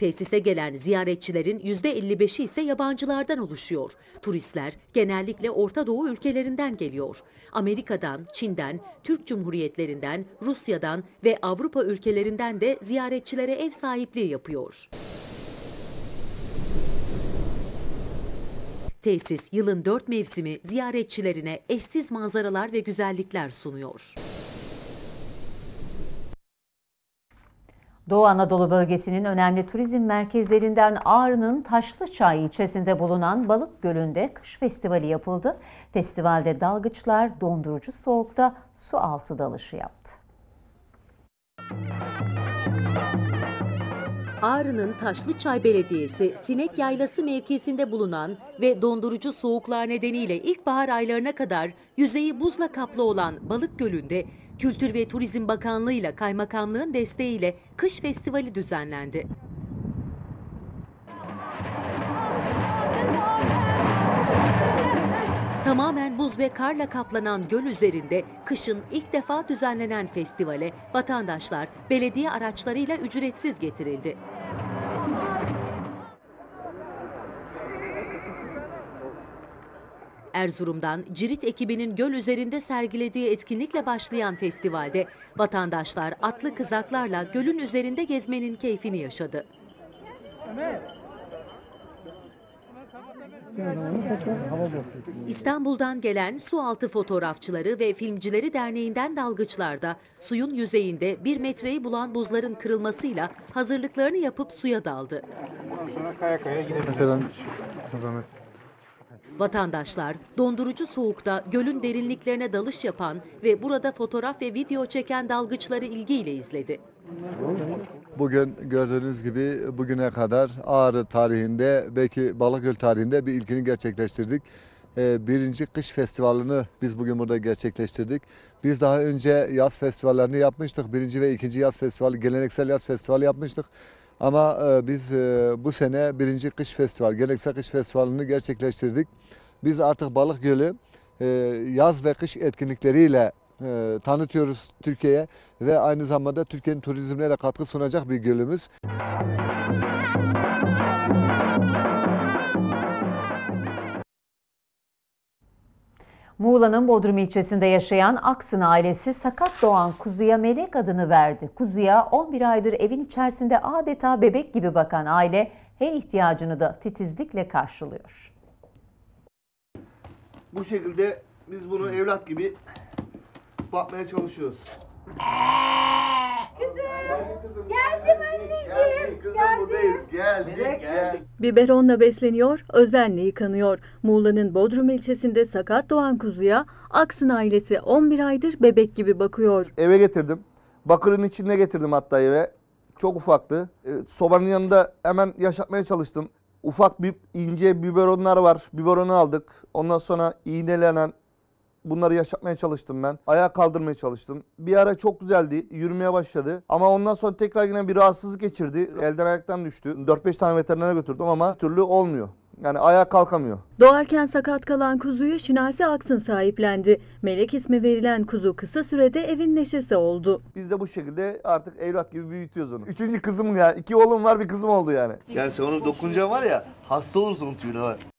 Tesise gelen ziyaretçilerin %55'i ise yabancılardan oluşuyor. Turistler genellikle Orta Doğu ülkelerinden geliyor. Amerika'dan, Çin'den, Türk Cumhuriyetlerinden, Rusya'dan ve Avrupa ülkelerinden de ziyaretçilere ev sahipliği yapıyor. Tesis yılın dört mevsimi ziyaretçilerine eşsiz manzaralar ve güzellikler sunuyor. Doğu Anadolu bölgesinin önemli turizm merkezlerinden Ağrı'nın Taşlıçay ilçesinde bulunan Balık Gölü'nde kış festivali yapıldı. Festivalde dalgıçlar dondurucu soğukta su altı dalışı yaptı. Ağrı'nın Taşlıçay Belediyesi Sinek Yaylası mevkisinde bulunan ve dondurucu soğuklar nedeniyle ilkbahar aylarına kadar yüzeyi buzla kaplı olan Balık Gölü'nde Kültür ve Turizm Bakanlığı ile Kaymakamlığın desteğiyle kış festivali düzenlendi. Tamamen buz ve karla kaplanan göl üzerinde kışın ilk defa düzenlenen festivale vatandaşlar belediye araçlarıyla ücretsiz getirildi. Erzurum'dan Cirit ekibinin göl üzerinde sergilediği etkinlikle başlayan festivalde vatandaşlar atlı kızaklarla gölün üzerinde gezmenin keyfini yaşadı. İstanbul'dan gelen Sualtı Fotoğrafçıları ve Filmcileri Derneği'nden dalgıçlar da suyun yüzeyinde bir metreyi bulan buzların kırılmasıyla hazırlıklarını yapıp suya daldı. Sonra kaya kaya gidebiliriz. Vatandaşlar dondurucu soğukta gölün derinliklerine dalış yapan ve burada fotoğraf ve video çeken dalgıçları ilgiyle izledi. Bugün gördüğünüz gibi bugüne kadar Ağrı tarihinde belki Balıkgöl tarihinde bir ilkini gerçekleştirdik. Ee, Birinci kış festivalini biz bugün burada gerçekleştirdik. Biz daha önce yaz festivallerini yapmıştık. Birinci ve ikinci yaz festivali, geleneksel yaz festivali yapmıştık. Ama e, biz e, bu sene birinci kış festival, geleneksel kış festivalini gerçekleştirdik. Biz artık Balık Gölü e, yaz ve kış etkinlikleriyle e, tanıtıyoruz Türkiye'ye ve aynı zamanda Türkiye'nin turizmine de katkı sunacak bir gölümüz. Muğla'nın Bodrum ilçesinde yaşayan Aksın ailesi sakat doğan kuzuya Melek adını verdi. Kuzuya 11 aydır evin içerisinde adeta bebek gibi bakan aile her ihtiyacını da titizlikle karşılıyor. Bu şekilde biz bunu evlat gibi bakmaya çalışıyoruz. Geldim anneciğim. Kızım buradayız. Geldik. Geldik. Biberonla besleniyor, özenle yıkanıyor. Muğla'nın Bodrum ilçesinde sakat doğan kuzuya Aksın ailesi 11 aydır bebek gibi bakıyor. Eve getirdim. Bakırın içinde getirdim hatta eve. Çok ufaktı. E, sobanın yanında hemen yaşatmaya çalıştım. Ufak bir ince biberonlar var. Biberonu aldık. Ondan sonra iğnelenen bunları yaşatmaya çalıştım ben. Ayağa kaldırmaya çalıştım. Bir ara çok güzeldi. Yürümeye başladı. Ama ondan sonra tekrar yine bir rahatsızlık geçirdi. Elden ayaktan düştü. 4-5 tane veterinere götürdüm ama bir türlü olmuyor. Yani ayağa kalkamıyor. Doğarken sakat kalan kuzuyu Şinasi Aksın sahiplendi. Melek ismi verilen kuzu kısa sürede evin neşesi oldu. Biz de bu şekilde artık evlat gibi büyütüyoruz onu. Üçüncü kızım ya. iki oğlum var bir kızım oldu yani. Yani sen onu dokunca var ya hasta olursun tüyüne var.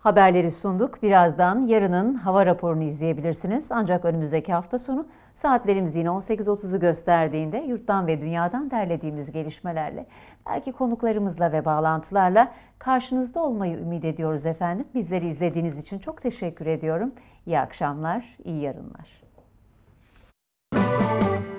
Haberleri sunduk. Birazdan yarının hava raporunu izleyebilirsiniz. Ancak önümüzdeki hafta sonu saatlerimiz yine 18.30'u gösterdiğinde yurttan ve dünyadan derlediğimiz gelişmelerle, belki konuklarımızla ve bağlantılarla karşınızda olmayı ümit ediyoruz efendim. Bizleri izlediğiniz için çok teşekkür ediyorum. İyi akşamlar, iyi yarınlar. Müzik